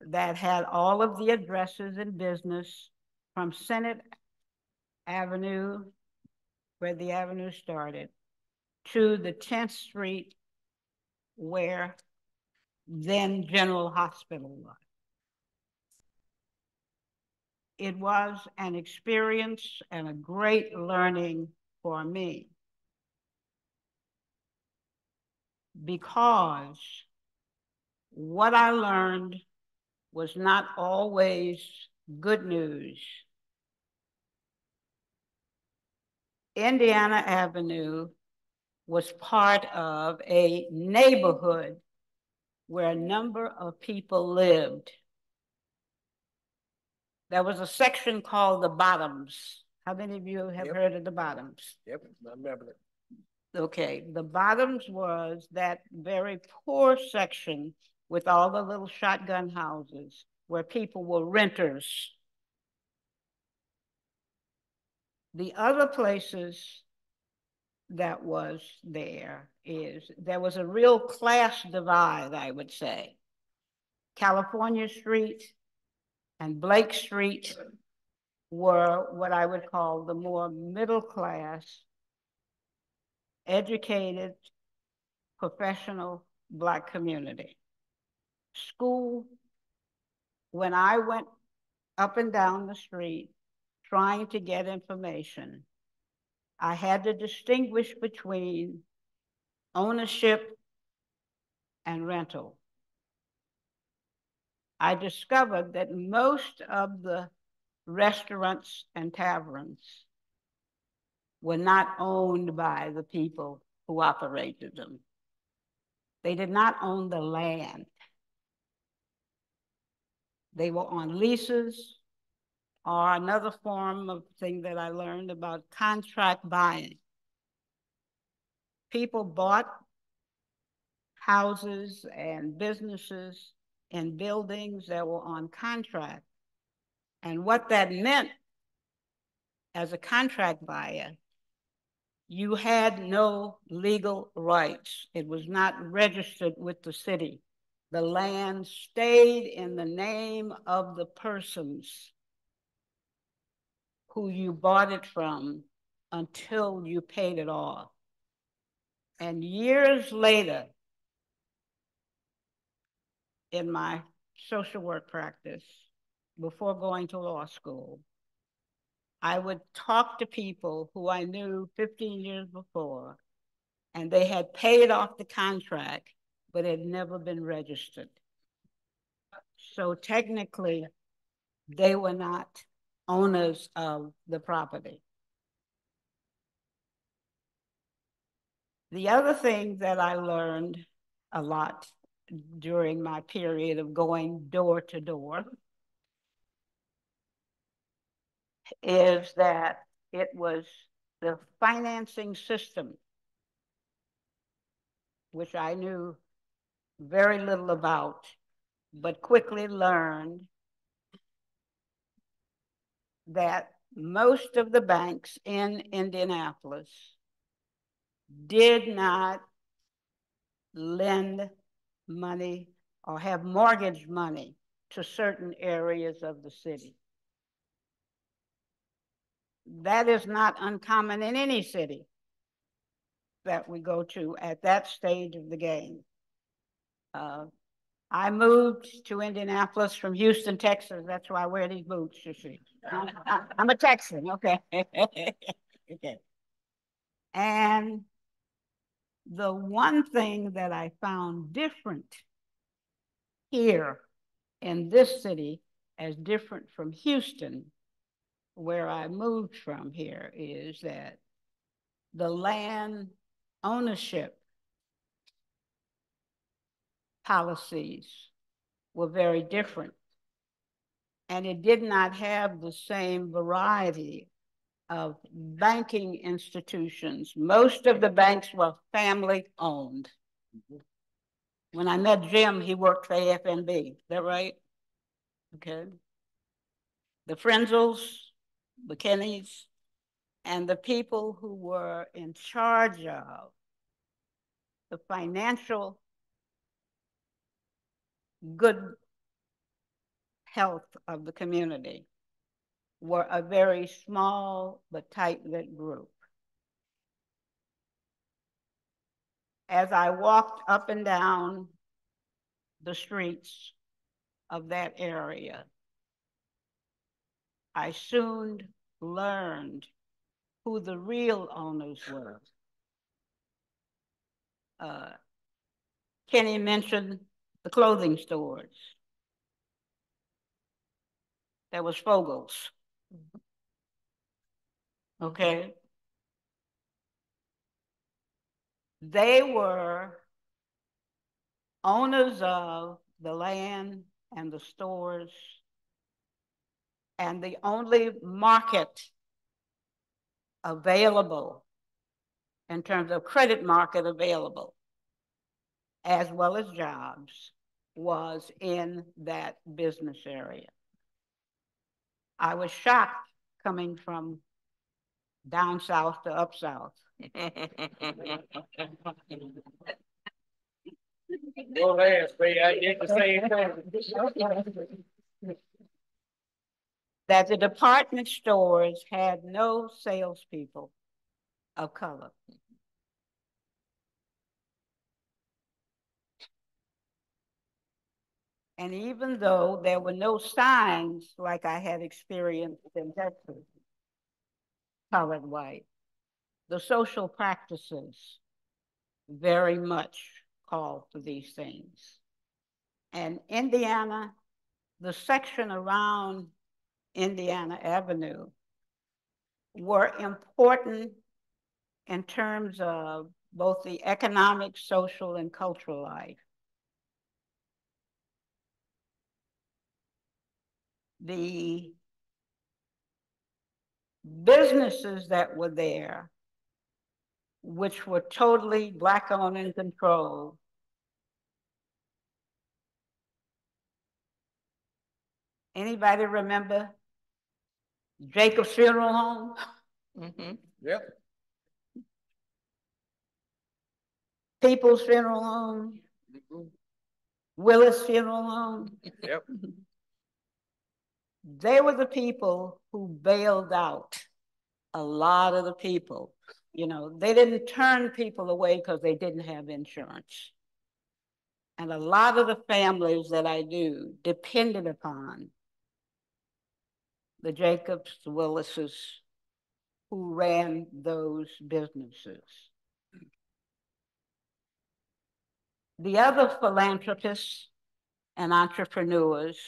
that had all of the addresses in business from Senate Avenue, where the avenue started, to the 10th Street, where then General Hospital was. It was an experience and a great learning for me. Because what I learned was not always good news. Indiana Avenue was part of a neighborhood where a number of people lived. There was a section called the Bottoms. How many of you have Yep. heard of the Bottoms? Yep, I remember it. Okay, the Bottoms was that very poor section with all the little shotgun houses where people were renters. The other places that was there is there was a real class divide, I would say. California Street and Blake Street were what I would call the more middle class, educated, professional Black community. School, when I went up and down the street trying to get information, I had to distinguish between ownership and rental. I discovered that most of the restaurants and taverns were not owned by the people who operated them. They did not own the land. They were on leases or another form of thing that I learned about contract buying. People bought houses and businesses and buildings that were on contract. And what that meant as a contract buyer, you had no legal rights. It was not registered with the city. The land stayed in the name of the persons who you bought it from until you paid it off. And years later, in my social work practice, before going to law school, I would talk to people who I knew 15 years before, and they had paid off the contract, but had never been registered. So technically, they were not owners of the property. The other thing that I learned a lot during my period of going door to door is that it was the financing system, which I knew very little about, but quickly learned that most of the banks in Indianapolis did not lend money or have mortgage money to certain areas of the city. That is not uncommon in any city that we go to at that stage of the game. Uh, I moved to Indianapolis from Houston, Texas. That's why I wear these boots, you see. *laughs* I'm, a Texan, okay. *laughs* okay. And the one thing that I found different here in this city as different from Houston, where I moved from here, is that the land ownership policies were very different. And it did not have the same variety of banking institutions. Most of the banks were family owned. Mm-hmm. When I met Jim, he worked for AFNB, is that right? Okay. The Frenzels, the Kennys, and the people who were in charge of the financial good health of the community were a very small but tight-knit group. As I walked up and down the streets of that area, I soon learned who the real owners were. Uh, Kenny mentioned the clothing stores. There was Fogel's. Mm-hmm. Okay. They were owners of the land and the stores and the only market available in terms of credit market available as well as jobs was in that business area. I was shocked coming from down south to up south. Go ahead, I did the same thing. That the department stores had no salespeople of color. And even though there were no signs like I had experienced in Texas, colored white, the social practices very much call for these things. And Indiana, the section around Indiana Avenue were important in terms of both the economic, social, and cultural life. The businesses that were there, which were totally black owned and controlled, Anybody remember Jacob's Funeral Home? Mm -hmm. Yep. People's Funeral Home. Mm -hmm. Willis Funeral Home. Yep. *laughs* they were the people who bailed out a lot of the people. You know, they didn't turn people away because they didn't have insurance. And a lot of the families that I knew depended upon the Jacobs, the Willises, who ran those businesses. The other philanthropists and entrepreneurs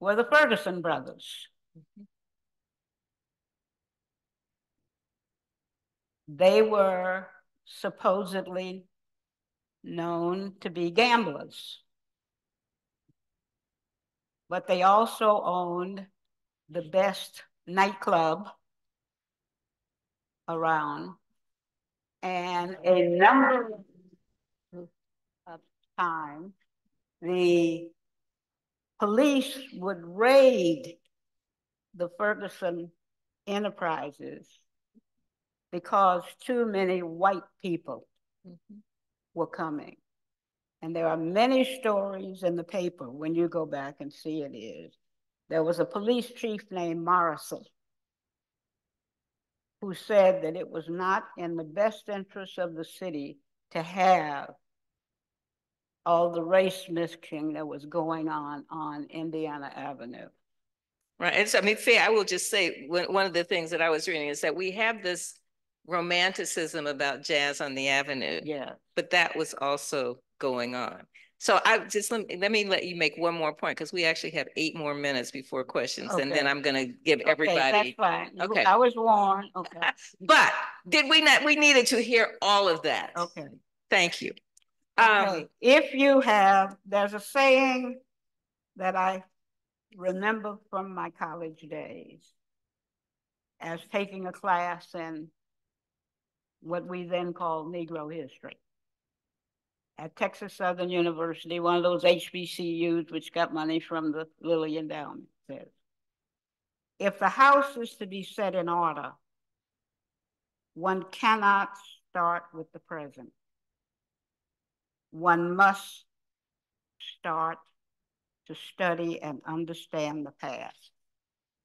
were the Ferguson brothers. They were supposedly known to be gamblers, but they also owned the best nightclub around and a number of times the police would raid the Ferguson enterprises because too many white people mm -hmm. were coming. And there are many stories in the paper when you go back and see it is. There was a police chief named Morrison who said that it was not in the best interest of the city to have all the race mixing that was going on on Indiana Avenue. Right. And so, I mean, Faye, I will just say one of the things that I was reading is that we have this romanticism about jazz on the avenue. Yeah. But that was also going on. So I just let me, let me let you make one more point because we actually have eight more minutes before questions, okay. and then I'm going to give okay, everybody. That's fine. Okay. I was warned. *laughs* Okay. but did we not? We needed to hear all of that. Okay. Thank you. Um, if you have, there's a saying that I remember from my college days as taking a class in what we then called Negro history. At Texas Southern University, one of those HBCUs which got money from the Lilly Endowment says, if the house is to be set in order, one cannot start with the present. One must start to study and understand the past.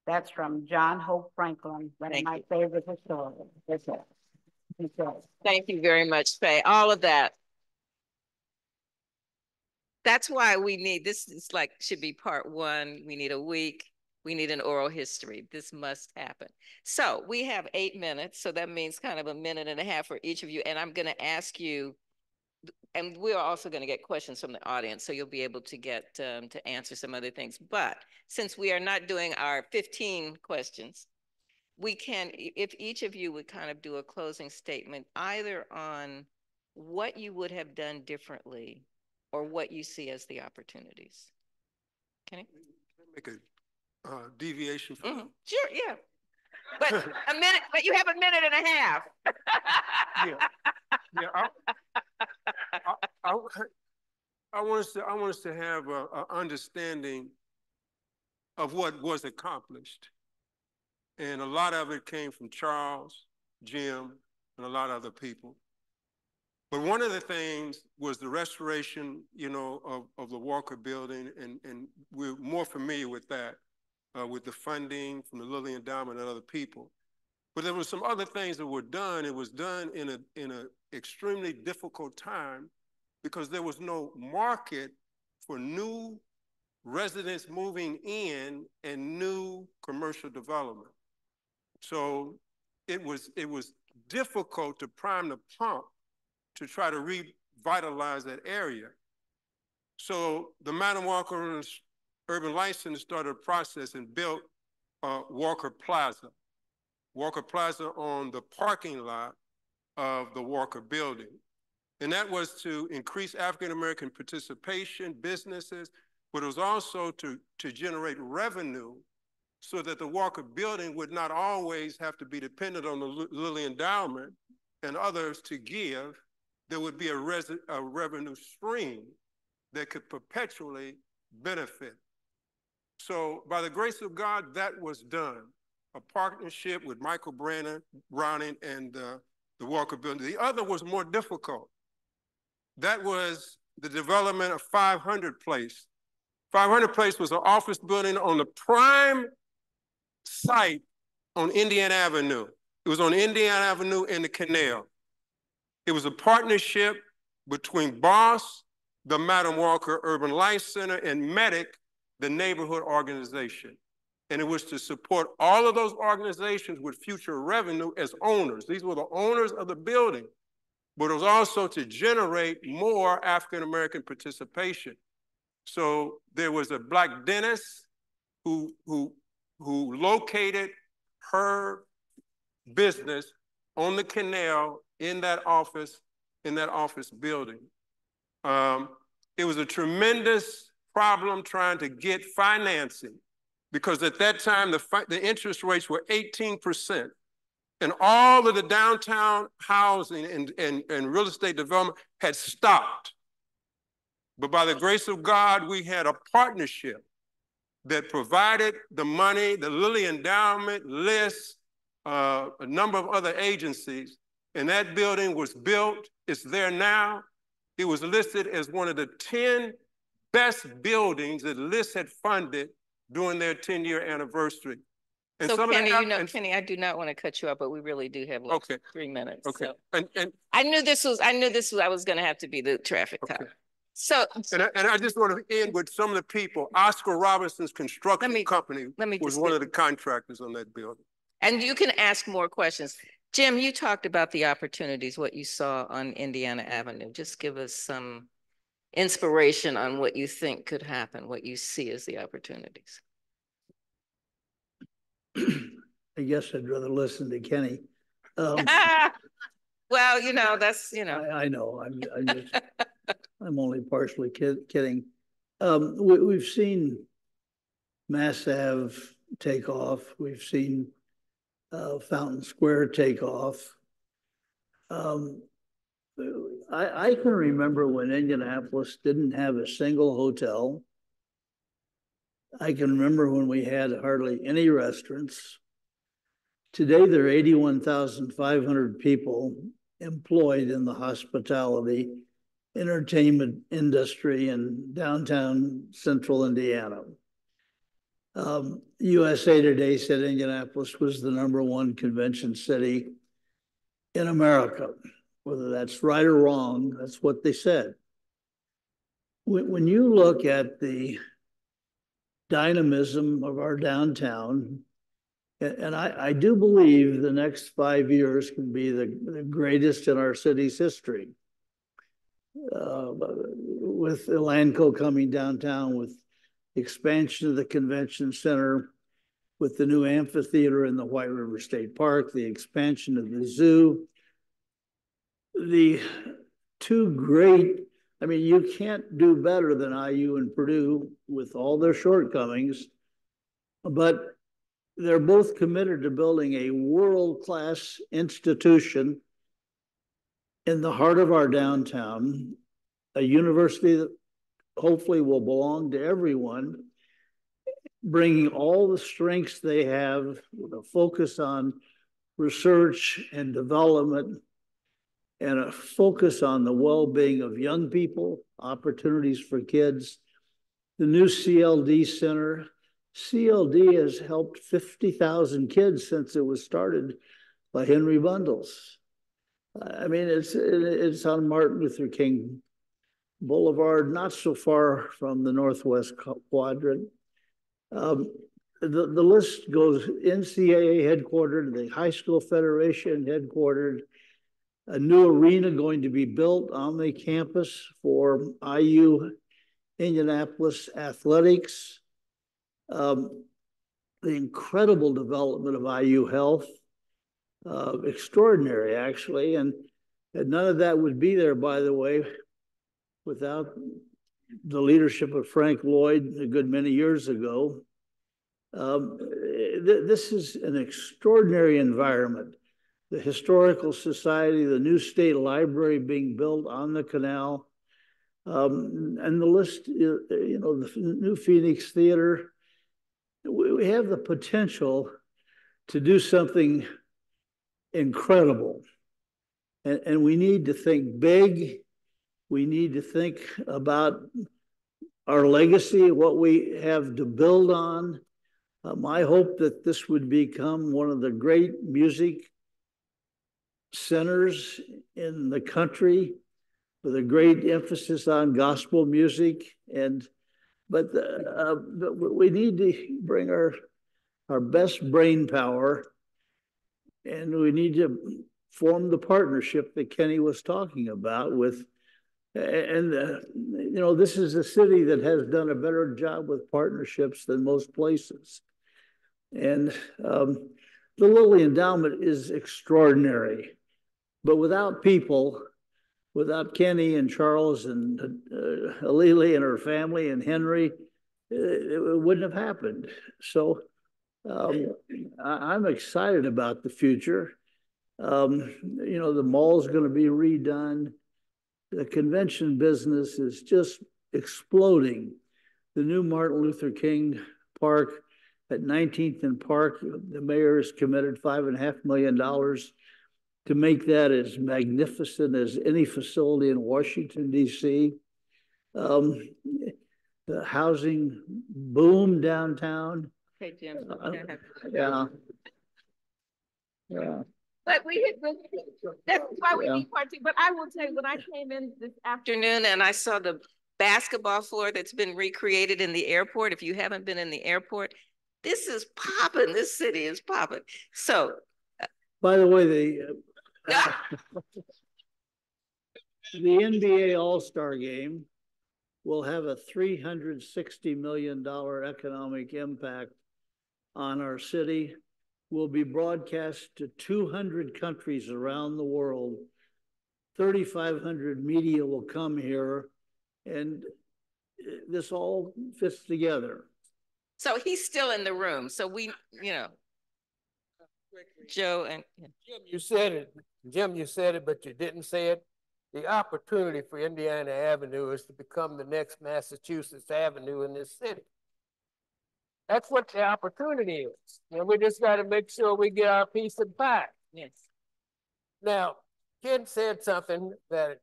That's from John Hope Franklin, one Thank of my favorite historians. That's it. That's it. Thank you very much, Faye. All of that. That's why we need, this is like, should be part one. We need a week. We need an oral history. This must happen. So we have eight minutes. So that means kind of a minute and a half for each of you. And I'm going to ask you, and we're also going to get questions from the audience. So you'll be able to get um, to answer some other things. But since we are not doing our 15 questions, we can, if each of you would kind of do a closing statement, either on what you would have done differently or what you see as the opportunities. Kenny? Can I make a uh, deviation from Mhm. Sure, yeah. But *laughs* a minute, but you have a minute and a half. Yeah. Yeah, I, I, I, I want us to, I want us to have a, a understanding of what was accomplished. And a lot of it came from Charles, Jim, and a lot of other people. But one of the things was the restoration, you know, of, of the Walker Building, and, and we're more familiar with that, uh, with the funding from the Lilly Endowment and other people. But there were some other things that were done. It was done in a in an extremely difficult time because there was no market for new residents moving in and new commercial development. So it was it was difficult to prime the pump to try to revitalize that area. So the Madam Walker Urban License started a process and built uh, Walker Plaza. Walker Plaza on the parking lot of the Walker Building. And that was to increase African-American participation, businesses, but it was also to, to generate revenue so that the Walker Building would not always have to be dependent on the Lilly Endowment and others to give. There would be a, res a revenue stream that could perpetually benefit. So by the grace of God, that was done a partnership with Michael Brannon, Browning and uh, the Walker Building. The other was more difficult. That was the development of 500 Place. 500 Place was an office building on the prime site on Indiana Avenue. It was on Indiana Avenue in the canal. It was a partnership between BOSS, the Madam Walker Urban Life Center, and MEDIC, the neighborhood organization and it was to support all of those organizations with future revenue as owners. These were the owners of the building, but it was also to generate more African-American participation. So there was a black dentist who, who, who located her business on the canal in that office, in that office building. Um, it was a tremendous problem trying to get financing because at that time the, the interest rates were 18%. And all of the downtown housing and, and, and real estate development had stopped. But by the grace of God, we had a partnership that provided the money, the Lilly Endowment, LISC, uh, a number of other agencies, and that building was built. It's there now. It was listed as one of the 10 best buildings that LISC had funded during their 10 year anniversary. And So some of the Kenny, you know, applicants- Kenny, I do not want to cut you off, but we really do have like Okay. three minutes. Okay, so. and, and, I knew this was, I knew this was, I was gonna have to be the traffic cop. Okay. So, and I, and I just want to end with some of the people. Oscar Robertson's construction me- company let me was just one of the contractors on that building. and you can ask more questions. Jim, you talked about the opportunities, what you saw on Indiana Avenue. Just give us some inspiration on what you think could happen, what you see as the opportunities. I guess I'd rather listen to Kenny. Um, *laughs* Well, you know, that's, you know, I, I know, I'm, I'm just, *laughs* I'm only partially kid, kidding. Um, we, we've seen Mass Ave take off. We've seen uh, Fountain Square take off. Um, I, I can remember when Indianapolis didn't have a single hotel. I can remember when we had hardly any restaurants. Today, there are 81,500 people employed in the hospitality entertainment industry in downtown central Indiana. Um, USA Today said Indianapolis was the number one convention city in America. Whether that's right or wrong, that's what they said. When, when you look at the dynamism of our downtown, and I, I do believe the next five years can be the, the greatest in our city's history. Uh, with Elanco coming downtown, with expansion of the convention center, with the new amphitheater in the White River State Park, the expansion of the zoo, the two great, I mean, you can't do better than IU and Purdue with all their shortcomings, but they're both committed to building a world-class institution in the heart of our downtown, a university that hopefully will belong to everyone, bringing all the strengths they have with a focus on research and development and a focus on the well-being of young people, opportunities for kids. The new CLD Center, CLD has helped 50,000 kids since it was started by Henry Bundles. I mean, it's, it's on Martin Luther King Boulevard, not so far from the Northwest Quadrant. Um, the, the list goes NCAA headquartered, the High School Federation headquartered, a new arena going to be built on the campus for IU Indianapolis athletics. Um, the incredible development of IU Health, uh, extraordinary actually, and, and none of that would be there, by the way, without the leadership of Frank Lloyd a good many years ago. Um, th this is an extraordinary environment the Historical Society, the new state library being built on the canal, um, and the list, you know, the new Phoenix Theater. We, have the potential to do something incredible. And, and we need to think big. We need to think about our legacy, what we have to build on. Um, I hope that this would become one of the great music centers in the country with a great emphasis on gospel music and but, uh, but we need to bring our our best brain power and we need to form the partnership that Kenny was talking about with and uh, you know this is a city that has done a better job with partnerships than most places. And um, the Lilly Endowment is extraordinary but without people, without Kenny and Charles and uh, A'Lelia and her family and Henry, it, it wouldn't have happened. So um, I, am excited about the future. Um, you know, the mall's going to be redone. The convention business is just exploding. The new Martin Luther King Park at 19th and Park, the mayor has committed five and a half million dollars to make that as magnificent as any facility in Washington, D.C. Um, the housing boom downtown. Okay, Jim. Uh, yeah. Yeah. But we that's why we Yeah. need part two. But I will tell you, when I came in this afternoon and I saw the basketball floor that's been recreated in the airport, if you haven't been in the airport, this is popping. This city is popping. So By the way, the *laughs* the NBA All-Star Game will have a $360 million economic impact on our city. Will be broadcast to 200 countries around the world. 3,500 media will come here and this all fits together. So he's still in the room, so we, you know, Joe and, yeah. Jim, you said it. Jim, you said it, but you didn't say it. The opportunity for Indiana Avenue is to become the next Massachusetts Avenue in this city. That's what the opportunity is. And we just got to make sure we get our piece of pie. yes. Now, Ken said something that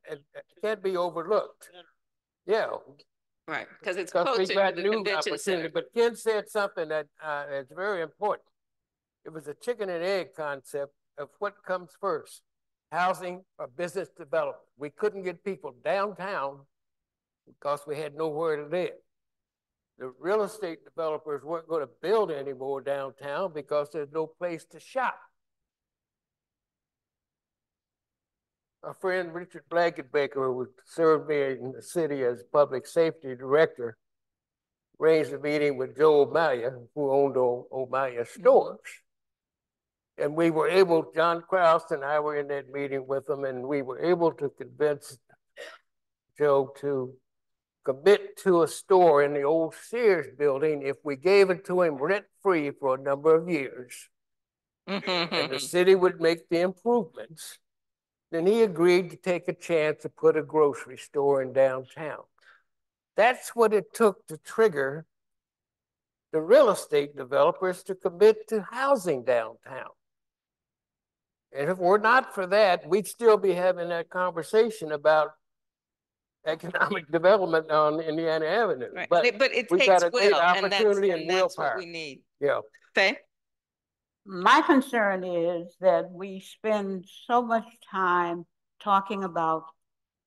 can't be overlooked. Yeah, Right, because it's closer to the convention opportunity. center. But Ken said something that uh, is very important. It was a chicken and egg concept of what comes first, housing or business development. We couldn't get people downtown because we had nowhere to live. The real estate developers weren't going to build anymore downtown because there's no place to shop. Our friend Richard Blankenbaker, who served me in the city as public safety director, arranged a meeting with Joe O'Malia, who owned O'Malia stores. And we were able, John Kraus and I were in that meeting with him, and we were able to convince Joe to commit to a store in the old Sears building if we gave it to him rent-free for a number of years and the mm-hmm. city would make the improvements, then he agreed to take a chance to put a grocery store in downtown. That's what it took to trigger the real estate developers to commit to housing downtown. And if we're not for that, we'd still be having that conversation about economic *laughs* development on Indiana Avenue. Right, But, but but it we've takes got a great will, and that's, and and that's what we need. yeah, Faye? My concern is that we spend so much time talking about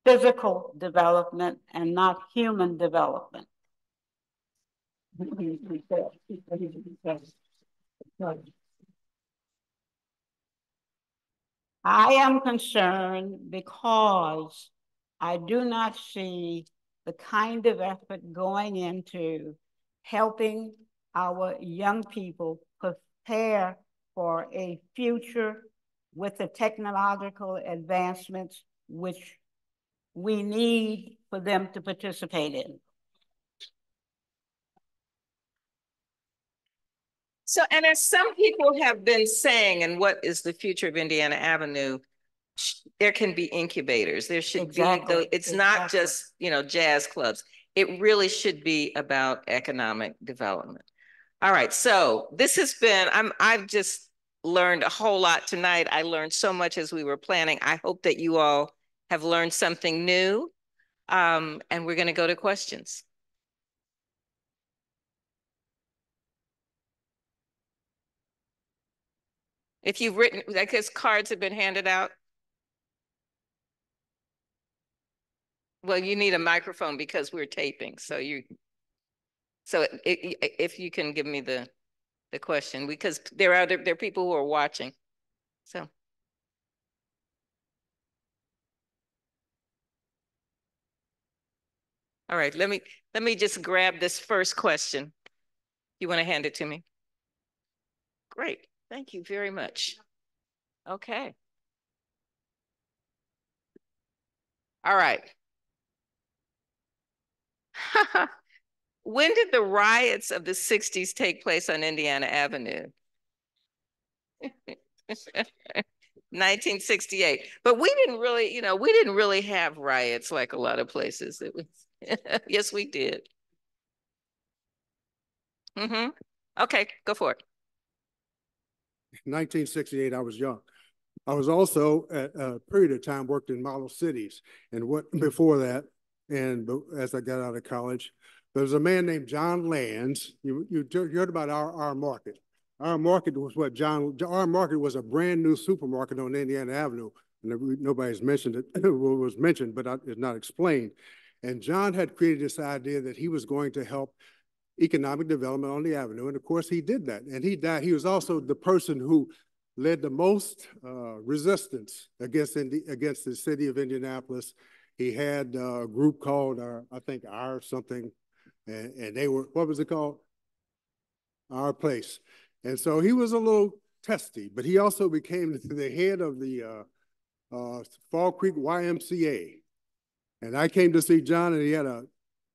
physical development and not human development. *laughs* I am concerned because I do not see the kind of effort going into helping our young people prepare for a future with the technological advancements which we need for them to participate in. So, and as some people have been saying, and what is the future of Indiana Avenue? There can be incubators. There should be, Exactly, the, it's not just, you know, jazz clubs. It really should be about economic development. All right, so this has been, I'm, I've just learned a whole lot tonight. I learned so much as we were planning. I hope that you all have learned something new. Um, and we're gonna go to questions. If you've written, I guess cards have been handed out. Well, you need a microphone because we're taping, so you. So i- i- if you can give me the, the question, because there are, there are people who are watching, so. All right, let me, let me just grab this first question. You want to hand it to me? Great, thank you very much. Okay. All right. *laughs* When did the riots of the sixties take place on Indiana Avenue? *laughs* Nineteen sixty-eight, but we didn't really, you know, we didn't really have riots like a lot of places. It was, *laughs* yes, we did. Mm-hmm. Okay, go for it. 1968, I was young. I was also at a period of time worked in model cities and what before that, and as I got out of college, there was a man named John Lands. You you, you heard about our our market. Our market was what John. Our market was a brand new supermarket on Indiana Avenue, and nobody's mentioned it. *coughs* it was mentioned, but it's not explained. And John had created this idea that he was going to help economic development on the avenue. And of course, he did that. And he died. He was also the person who led the most uh, resistance against Indi- against the city of Indianapolis. He had uh, a group called, uh, I think, Our something, and, and they were, what was it called? Our Place. And so he was a little testy, but he also became *laughs* the head of the uh, uh, Fall Creek YMCA. And I came to see John, and he had a,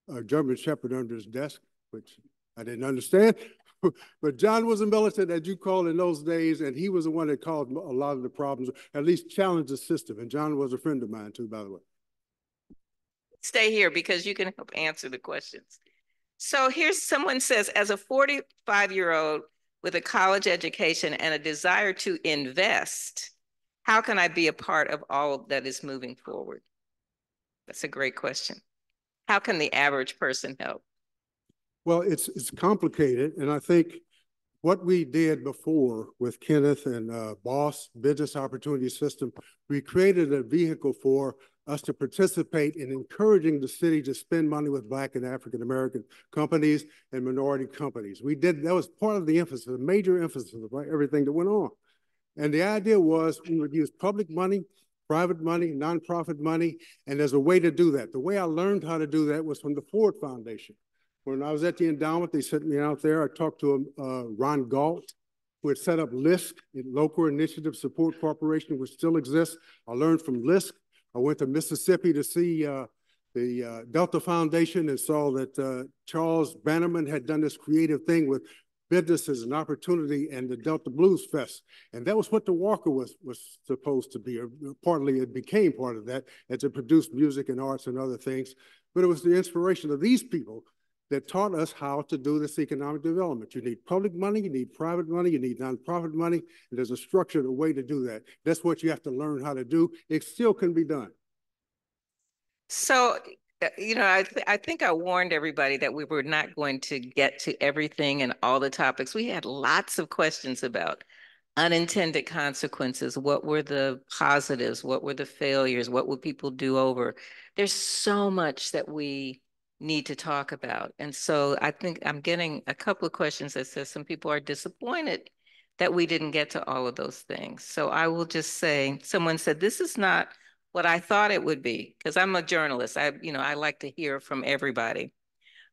a German Shepherd under his desk which I didn't understand. *laughs* But John was a militant, as you called in those days, and he was the one that caused a lot of the problems, at least challenged the system. And John was a friend of mine too, by the way. Stay here because you can help answer the questions. So here's someone says, as a 45 year old with a college education and a desire to invest, how can I be a part of all that is moving forward? That's a great question. How can the average person help? Well, it's, it's complicated, and I think what we did before with Kenneth and uh, Boss Business Opportunity System, we created a vehicle for us to participate in encouraging the city to spend money with Black and African American companies and minority companies. We did, that was part of the emphasis, a major emphasis of everything that went on. And the idea was we would use public money, private money, nonprofit money, and there's a way to do that. The way I learned how to do that was from the Ford Foundation. When I was at the endowment, they sent me out there. I talked to uh, Ron Galt, who had set up LISC, Local Initiative Support Corporation, which still exists. I learned from LISC. I went to Mississippi to see uh, the uh, Delta Foundation and saw that uh, Charles Bannerman had done this creative thing with businesses and opportunity and the Delta Blues Fest. And that was what the Walker was, was supposed to be, or partly it became part of that as it produced music and arts and other things. But it was the inspiration of these people that taught us how to do this economic development. You need public money, you need private money, you need nonprofit money, and there's a structured way to do that. That's what you have to learn how to do. It still can be done. So, uh, you know, I, th I think I warned everybody that we were not going to get to everything and all the topics. We had lots of questions about unintended consequences. What were the positives? What were the failures? What would people do over? There's so much that we need to talk about. And so I think I'm getting a couple of questions that says some people are disappointed that we didn't get to all of those things. So I will just say, someone said, this is not what I thought it would be, because I'm a journalist. I, you know, I like to hear from everybody.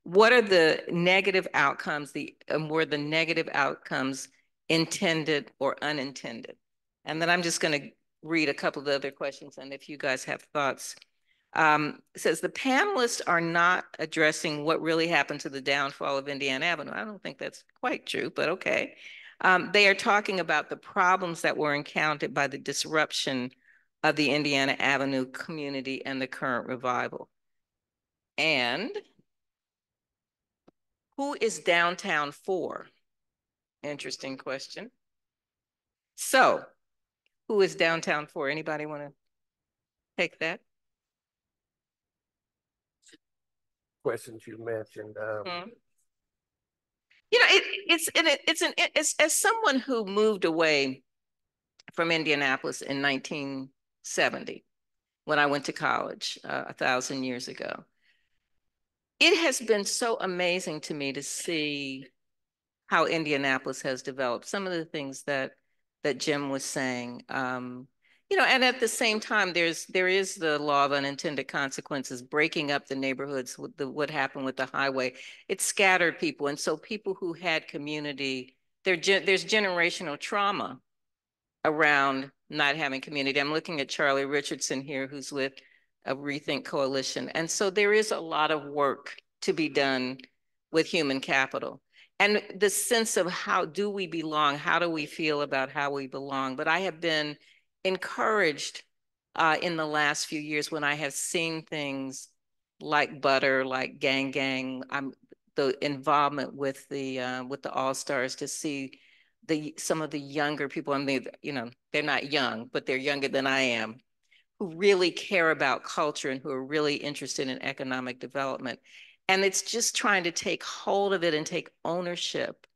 What are the negative outcomes, the um, were the negative outcomes intended or unintended? And then I'm just going to read a couple of the other questions. And if you guys have thoughts, um, says the panelists are not addressing what really happened to the downfall of Indiana Avenue. I don't think that's quite true, but okay. Um, they are talking about the problems that were encountered by the disruption of the Indiana Avenue community and the current revival. And who is downtown for? Interesting question. So who is downtown for? Anybody want to take that? Questions you mentioned. Um, mm-hmm. You know, it, it's it, it's an it's as someone who moved away from Indianapolis in 1970 when I went to college uh, a thousand years ago. It has been so amazing to me to see how Indianapolis has developed. Some of the things that that Jim was saying. Um, you know, and at the same time, there's there is the law of unintended consequences, breaking up the neighborhoods. The, what happened with the highway, it scattered people, and so people who had community, there there's generational trauma around not having community. I'm looking at Charlie Richardson here, who's with a Rethink Coalition, and so there is a lot of work to be done with human capital and the sense of how do we belong? How do we feel about how we belong? But I have been encouraged uh, in the last few years when I have seen things like Butter, like Gang Gang, I'm the involvement with the uh, with the All Stars to see the some of the younger people. I mean, you know, they're not young, but they're younger than I am, who really care about culture and who are really interested in economic development. And it's just trying to take hold of it and take ownership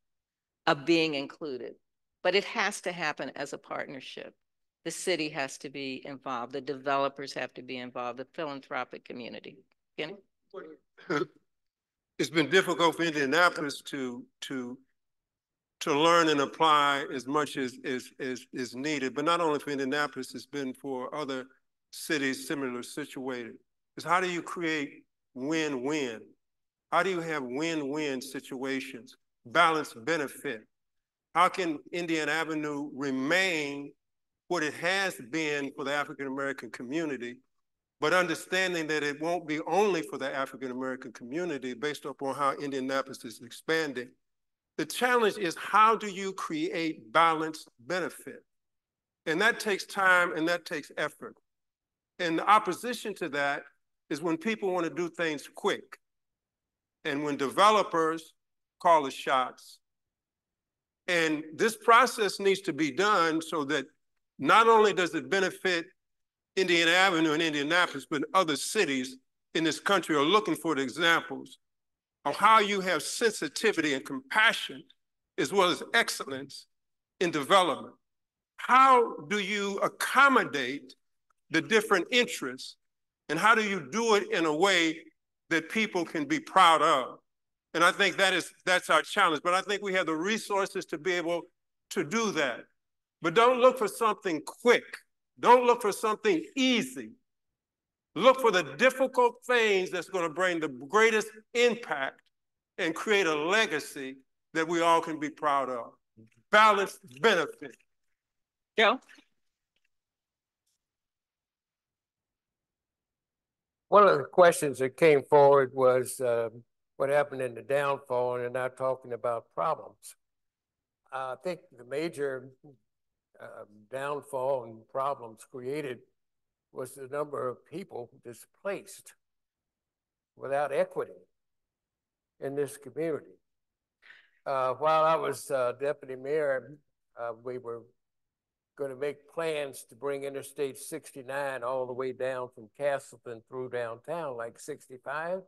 of being included. But it has to happen as a partnership the city has to be involved, the developers have to be involved, the philanthropic community. Kenny? It's been difficult for Indianapolis to to to learn and apply as much as is is is needed, but not only for Indianapolis, it's been for other cities similar situated. Is how do you create win-win? How do you have win-win situations, balanced benefit? How can Indian Avenue remain what it has been for the African American community but understanding that it won't be only for the African-American community based upon how Indianapolis is expanding. The challenge is how do you create balanced benefit? And that takes time and that takes effort. And the opposition to that is when people want to do things quick. And when developers call the shots. And this process needs to be done so that not only does it benefit Indiana Avenue and Indianapolis, but other cities in this country are looking for examples of how you have sensitivity and compassion as well as excellence in development. How do you accommodate the different interests and how do you do it in a way that people can be proud of? And I think that is that's our challenge. But I think we have the resources to be able to do that. But don't look for something quick. Don't look for something easy. Look for the difficult things that's going to bring the greatest impact and create a legacy that we all can be proud of. Balanced benefit. Joe? One of the questions that came forward was uh, what happened in the downfall, and they're not talking about problems. Uh, I think the major uh, downfall and problems created was the number of people displaced without equity in this community. Uh, while I was uh, deputy mayor, uh, we were going to make plans to bring Interstate 69 all the way down from Castleton through downtown, like 65.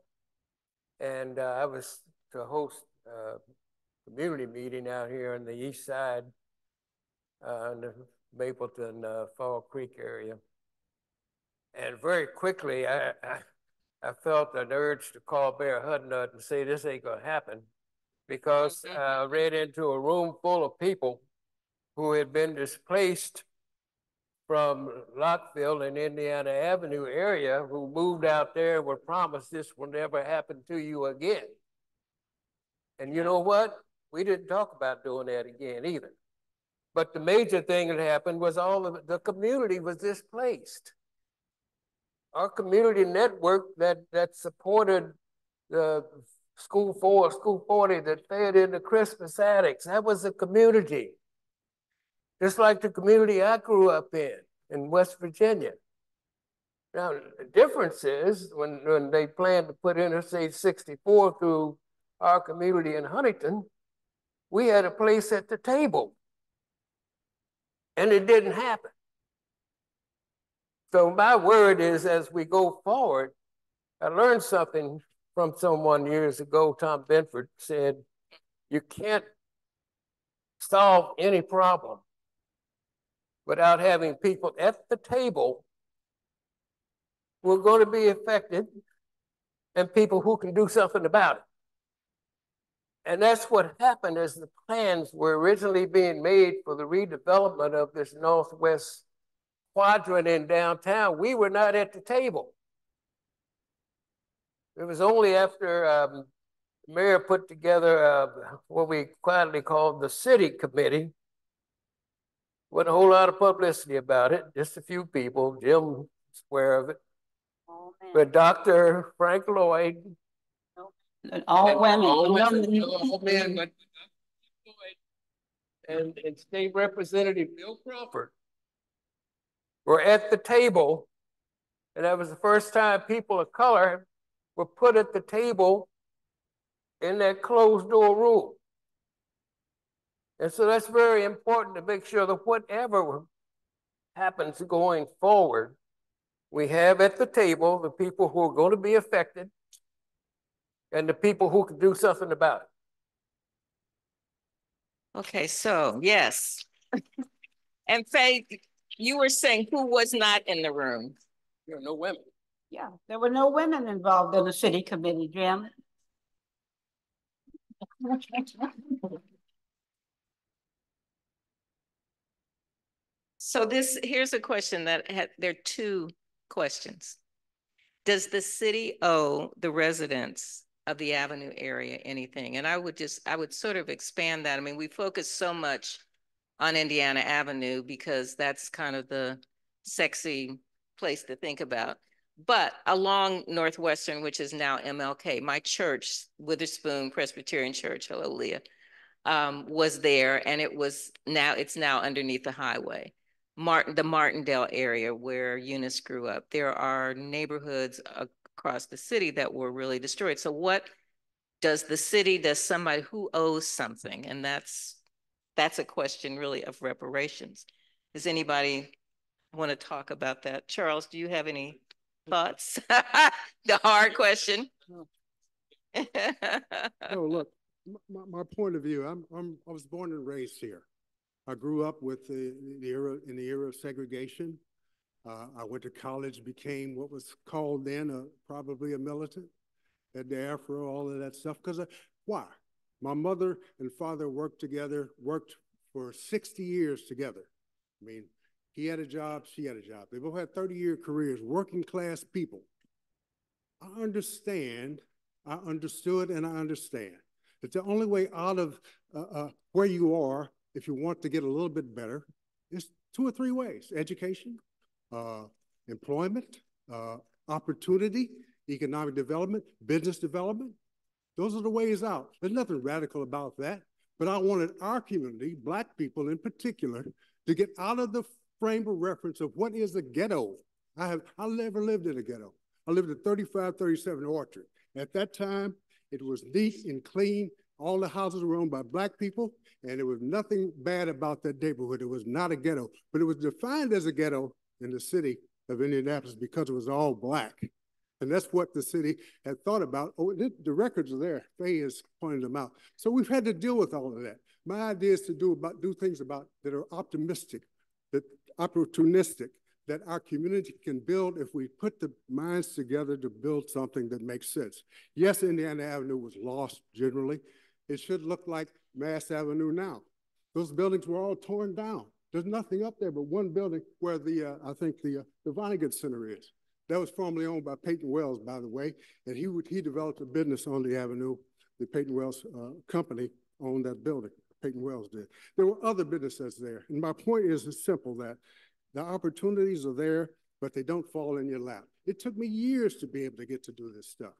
And uh, I was to host a community meeting out here on the east side uh, in the Mapleton uh, Fall Creek area. And very quickly, I, I, I, felt an urge to call Mayor Hudnut and say, this ain't gonna happen because I ran into a room full of people who had been displaced from Lockefield and Indiana Avenue area who moved out there and were promised this will never happen to you again. And you know what? We didn't talk about doing that again either. But the major thing that happened was all of the community was displaced. Our community network that, that supported the school four, school 40 that fed into Crispus Attucks, that was a community just like the community I grew up in, in West Virginia. Now, the difference is when, when they planned to put Interstate 64 through our community in Huntington, we had a place at the table. And it didn't happen. So my word is as we go forward, I learned something from someone years ago, Tom Benford said, you can't solve any problem without having people at the table who are going to be affected and people who can do something about it. And that's what happened as the plans were originally being made for the redevelopment of this northwest quadrant in downtown. We were not at the table. It was only after um, the mayor put together uh, what we quietly called the city committee wasn't a whole lot of publicity about it, just a few people. Jim is aware of it. Oh, but Dr. Frank Lloyd. All women. All women. All men, but and, and State Representative Bill Crawford were at the table. And that was the first time people of color were put at the table in that closed door room. And so that's very important to make sure that whatever happens going forward, we have at the table the people who are going to be affected and the people who can do something about it. Okay, so yes. *laughs* and Faye, you were saying who was not in the room? There were no women. Yeah, there were no women involved in the city committee, Jim. So this, here's a question that had, there are two questions. Does the city owe the residents of the Avenue area anything? And I would just, I would sort of expand that. I mean, we focus so much on Indiana Avenue because that's kind of the sexy place to think about. but along Northwestern, which is now MLK, my church, Witherspoon Presbyterian Church, hallelujah, um, was there and it was now, it's now underneath the highway. Martin, the Martindale area where Eunice grew up. There are neighborhoods across the city that were really destroyed. So what does the city, does somebody who owes something? And that's, that's a question really of reparations. Does anybody want to talk about that? Charles, do you have any thoughts? *laughs* the hard question. Oh, *laughs* look, my, my point of view, I'm, I'm, I was born and raised here. I grew up with the, the era, in the era of segregation. Uh, I went to college, became what was called then a, probably a militant, had the afro, all of that stuff. Because why? My mother and father worked together, worked for 60 years together. I mean, he had a job, she had a job. They both had 30 year careers, working class people. I understand, I understood, and I understand that the only way out of uh, uh, where you are, if you want to get a little bit better, is two or three ways education, employment, uh, opportunity, economic development, business development. Those are the ways out. There's nothing radical about that. But I wanted our community, Black people in particular, to get out of the frame of reference of what is a ghetto. I have I never lived in a ghetto. I lived at 3537 Orchard. At that time, it was neat and clean. All the houses were owned by black people, and there was nothing bad about that neighborhood. It was not a ghetto, but it was defined as a ghetto in the city of Indianapolis because it was all black. And that's what the city had thought about. Oh, the records are there. Fay has pointed them out. So we've had to deal with all of that. My idea is to do about do things about that are optimistic, that opportunistic that our community can build if we put the minds together to build something that makes sense. Yes, Indiana Avenue was lost generally. It should look like Mass Avenue now. Those buildings were all torn down. There's nothing up there but one building where the, uh, I think the, uh, the Vonnegut Center is. That was formerly owned by Peyton Wells, by the way, and he, would, he developed a business on the avenue. The Peyton Wells uh, company owned that building. Peyton Wells did. There were other businesses there. And my point is, it's simple that the opportunities are there, but they don't fall in your lap. It took me years to be able to get to do this stuff.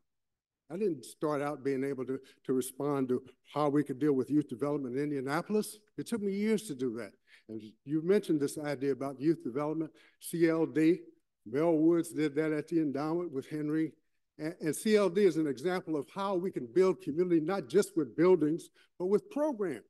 I didn't start out being able to, to respond to how we could deal with youth development in Indianapolis. It took me years to do that. And you mentioned this idea about youth development, CLD. Mel Woods did that at the endowment with Henry. And, and CLD is an example of how we can build community, not just with buildings, but with programs.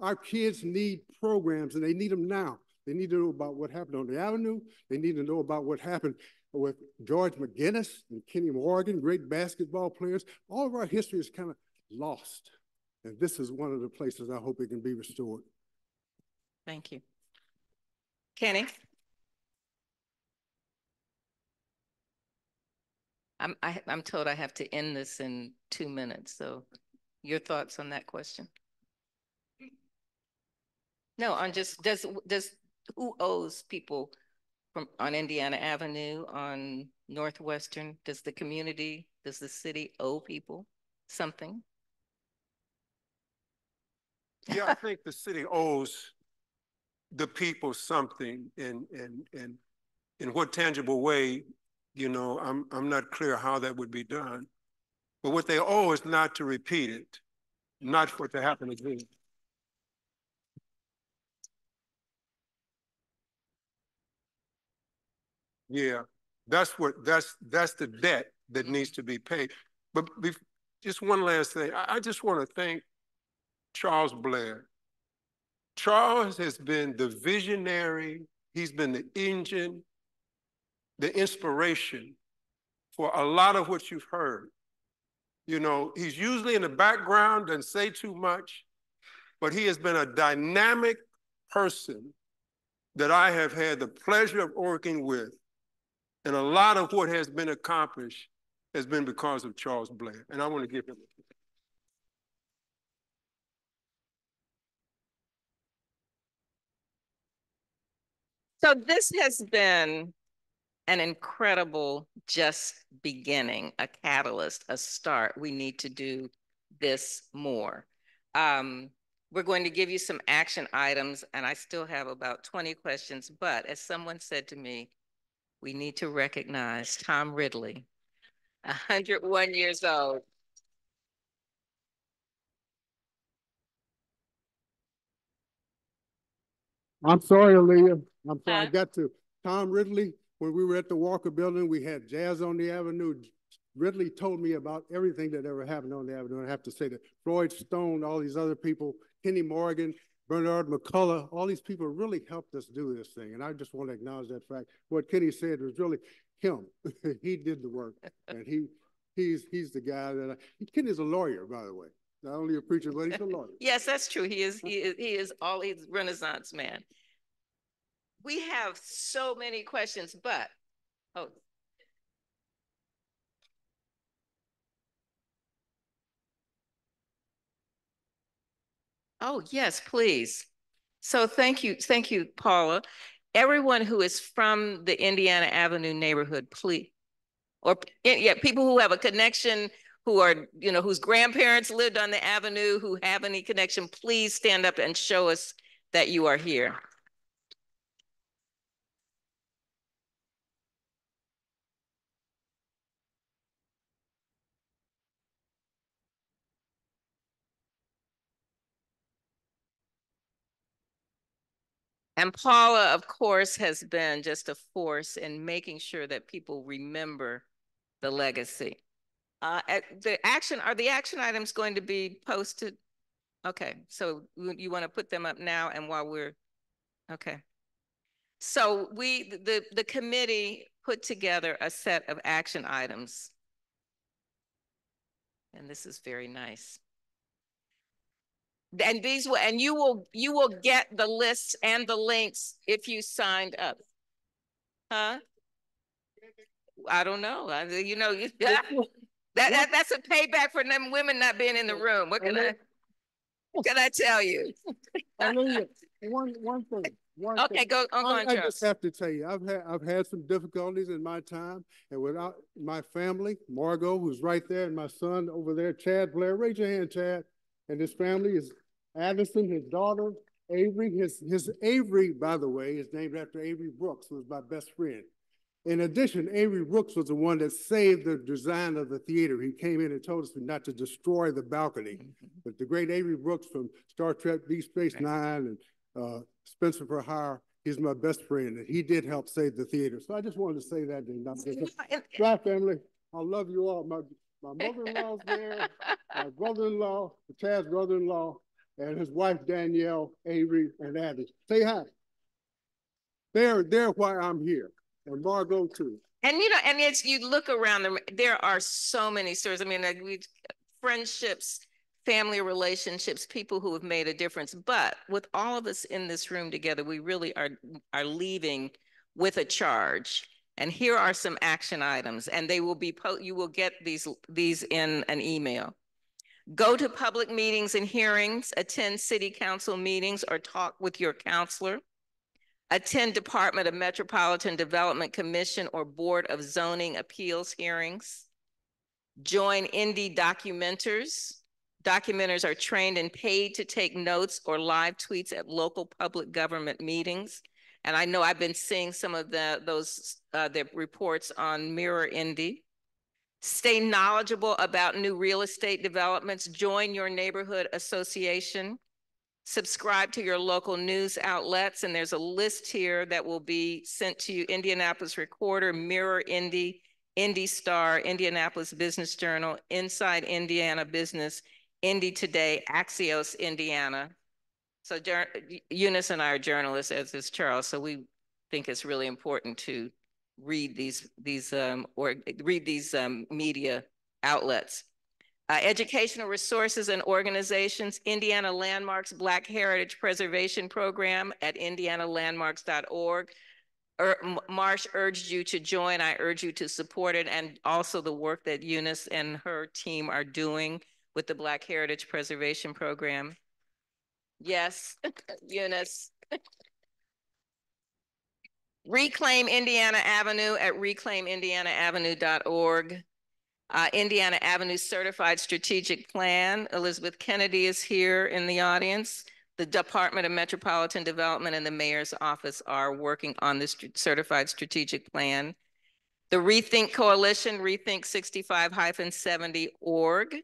Our kids need programs and they need them now. They need to know about what happened on the avenue. They need to know about what happened with George McGinnis and Kenny Morgan, great basketball players. All of our history is kind of lost. And this is one of the places I hope it can be restored. Thank you. Kenny? I'm, I, am i am told I have to end this in two minutes. So your thoughts on that question? No, on just, does, does, who owes people from, on Indiana Avenue, on Northwestern? Does the community, does the city owe people something? Yeah, I think the city owes the people something in, in, in, in what tangible way, you know, I'm, I'm not clear how that would be done. But what they owe is not to repeat it, not for it to happen again. Yeah, that's what that's that's the debt that needs to be paid. But just one last thing, I, I just want to thank Charles Blair. Charles has been the visionary. He's been the engine, the inspiration for a lot of what you've heard. You know, he's usually in the background, doesn't say too much, but he has been a dynamic person that I have had the pleasure of working with and a lot of what has been accomplished has been because of Charles Blair. And I want to give him So this has been an incredible just beginning, a catalyst, a start. We need to do this more. Um, we're going to give you some action items, and I still have about 20 questions, but as someone said to me, we need to recognize Tom Ridley, 101 years old. I'm sorry, A'Lelia. I'm sorry. I got to Tom Ridley. When we were at the Walker Building, we had Jazz on the Avenue. Ridley told me about everything that ever happened on the Avenue. And I have to say that Floyd Stone, all these other people, Kenny Morgan, Bernard McCullough, all these people really helped us do this thing. And I just want to acknowledge that fact. What Kenny said was really him. *laughs* he did the work, and he he's he's the guy that I, Kenny's a lawyer, by the way. Not only a preacher, but he's a lawyer. *laughs* Yes, that's true. He is, he is, he is all, he's Renaissance man. We have so many questions, but, oh. Oh, yes, please. So thank you, thank you, Paula. Everyone who is from the Indiana Avenue neighborhood, please, or yeah, people who have a connection, who are, you know, whose grandparents lived on the avenue, who have any connection, please stand up and show us that you are here. And Paula, of course, has been just a force in making sure that people remember the legacy. Uh, the action, are the action items going to be posted? Okay, so you want to put them up now and while we're, okay. So we, the, the committee put together a set of action items. And this is very nice. And these will, and you will, you will get the lists and the links if you signed up. Huh? I don't know. I, you know, you, *laughs* that, that, that's a payback for them women not being in the room. What can I, what can I tell you? *laughs* One one thing. One Okay, thing. go, on, go I, on, I just have to tell you, I've had, I've had some difficulties in my time and without my family, Margot, who's right there, and my son over there, Chad Blair, raise your hand, Chad. And his family is Addison, his daughter, Avery, his, his Avery, by the way, is named after Avery Brooks, who was my best friend. In addition, Avery Brooks was the one that saved the design of the theater. He came in and told us not to destroy the balcony. But the great Avery Brooks from Star Trek, Deep Space Nine, and uh, Spencer for Hire, he's my best friend, and he did help save the theater. So I just wanted to say that. Not Bye, family. I love you all. My my *laughs* mother-in-law's there, my brother-in-law, Chad's brother-in-law, and his wife Danielle, Avery, and Abby. Say hi. They're they're why I'm here, and Margot too. And you know, and as you look around them, there are so many stories. I mean, like we friendships, family relationships, people who have made a difference. But with all of us in this room together, we really are are leaving with a charge. And here are some action items, and they will be po- you will get these these in an email. Go to public meetings and hearings, attend city council meetings, or talk with your counselor. Attend Department of Metropolitan Development Commission or Board of Zoning Appeals hearings. Join Indy Documenters. Documenters are trained and paid to take notes or live tweets at local public government meetings. And I know I've been seeing some of the, those, uh, the reports on Mirror Indy. Stay knowledgeable about new real estate developments. Join your neighborhood association subscribe to your local news outlets, and there's a list here that will be sent to you, Indianapolis Recorder, Mirror Indy, Indy Star, Indianapolis Business Journal, Inside Indiana Business, Indy Today, Axios Indiana. So Eunice and I are journalists, as is Charles, so we think it's really important to read these, these, um, or read these um, media outlets. Uh, educational resources and organizations, Indiana Landmarks Black Heritage Preservation Program at indianalandmarks.org. Er, Marsh urged you to join. I urge you to support it and also the work that Eunice and her team are doing with the Black Heritage Preservation Program. Yes, *laughs* Eunice. *laughs* Reclaim Indiana Avenue at reclaimindianaavenue.org. Uh, Indiana Avenue Certified Strategic Plan. Elizabeth Kennedy is here in the audience. The Department of Metropolitan Development and the Mayor's Office are working on this certified strategic plan. The Rethink Coalition, Rethink 65-70 org.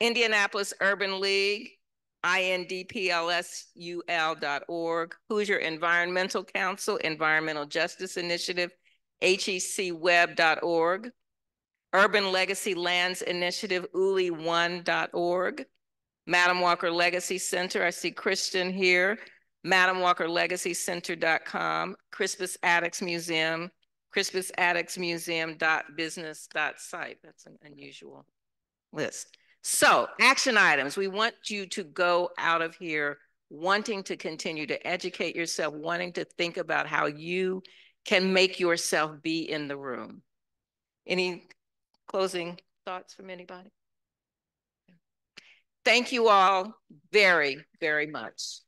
Indianapolis Urban League, indplsul.org. Hoosier Environmental Council, Environmental Justice Initiative, hecweb.org. Urban Legacy Lands Initiative, uli1.org. Madam Walker Legacy Center, I see Christian here. Madam Walker Legacy Center.com, Crispus Attucks Museum, Crispus Attucks Museum dot business dot site. That's an unusual list. So action items, we want you to go out of here wanting to continue to educate yourself, wanting to think about how you can make yourself be in the room. Any closing thoughts from anybody? Thank you all very, very much.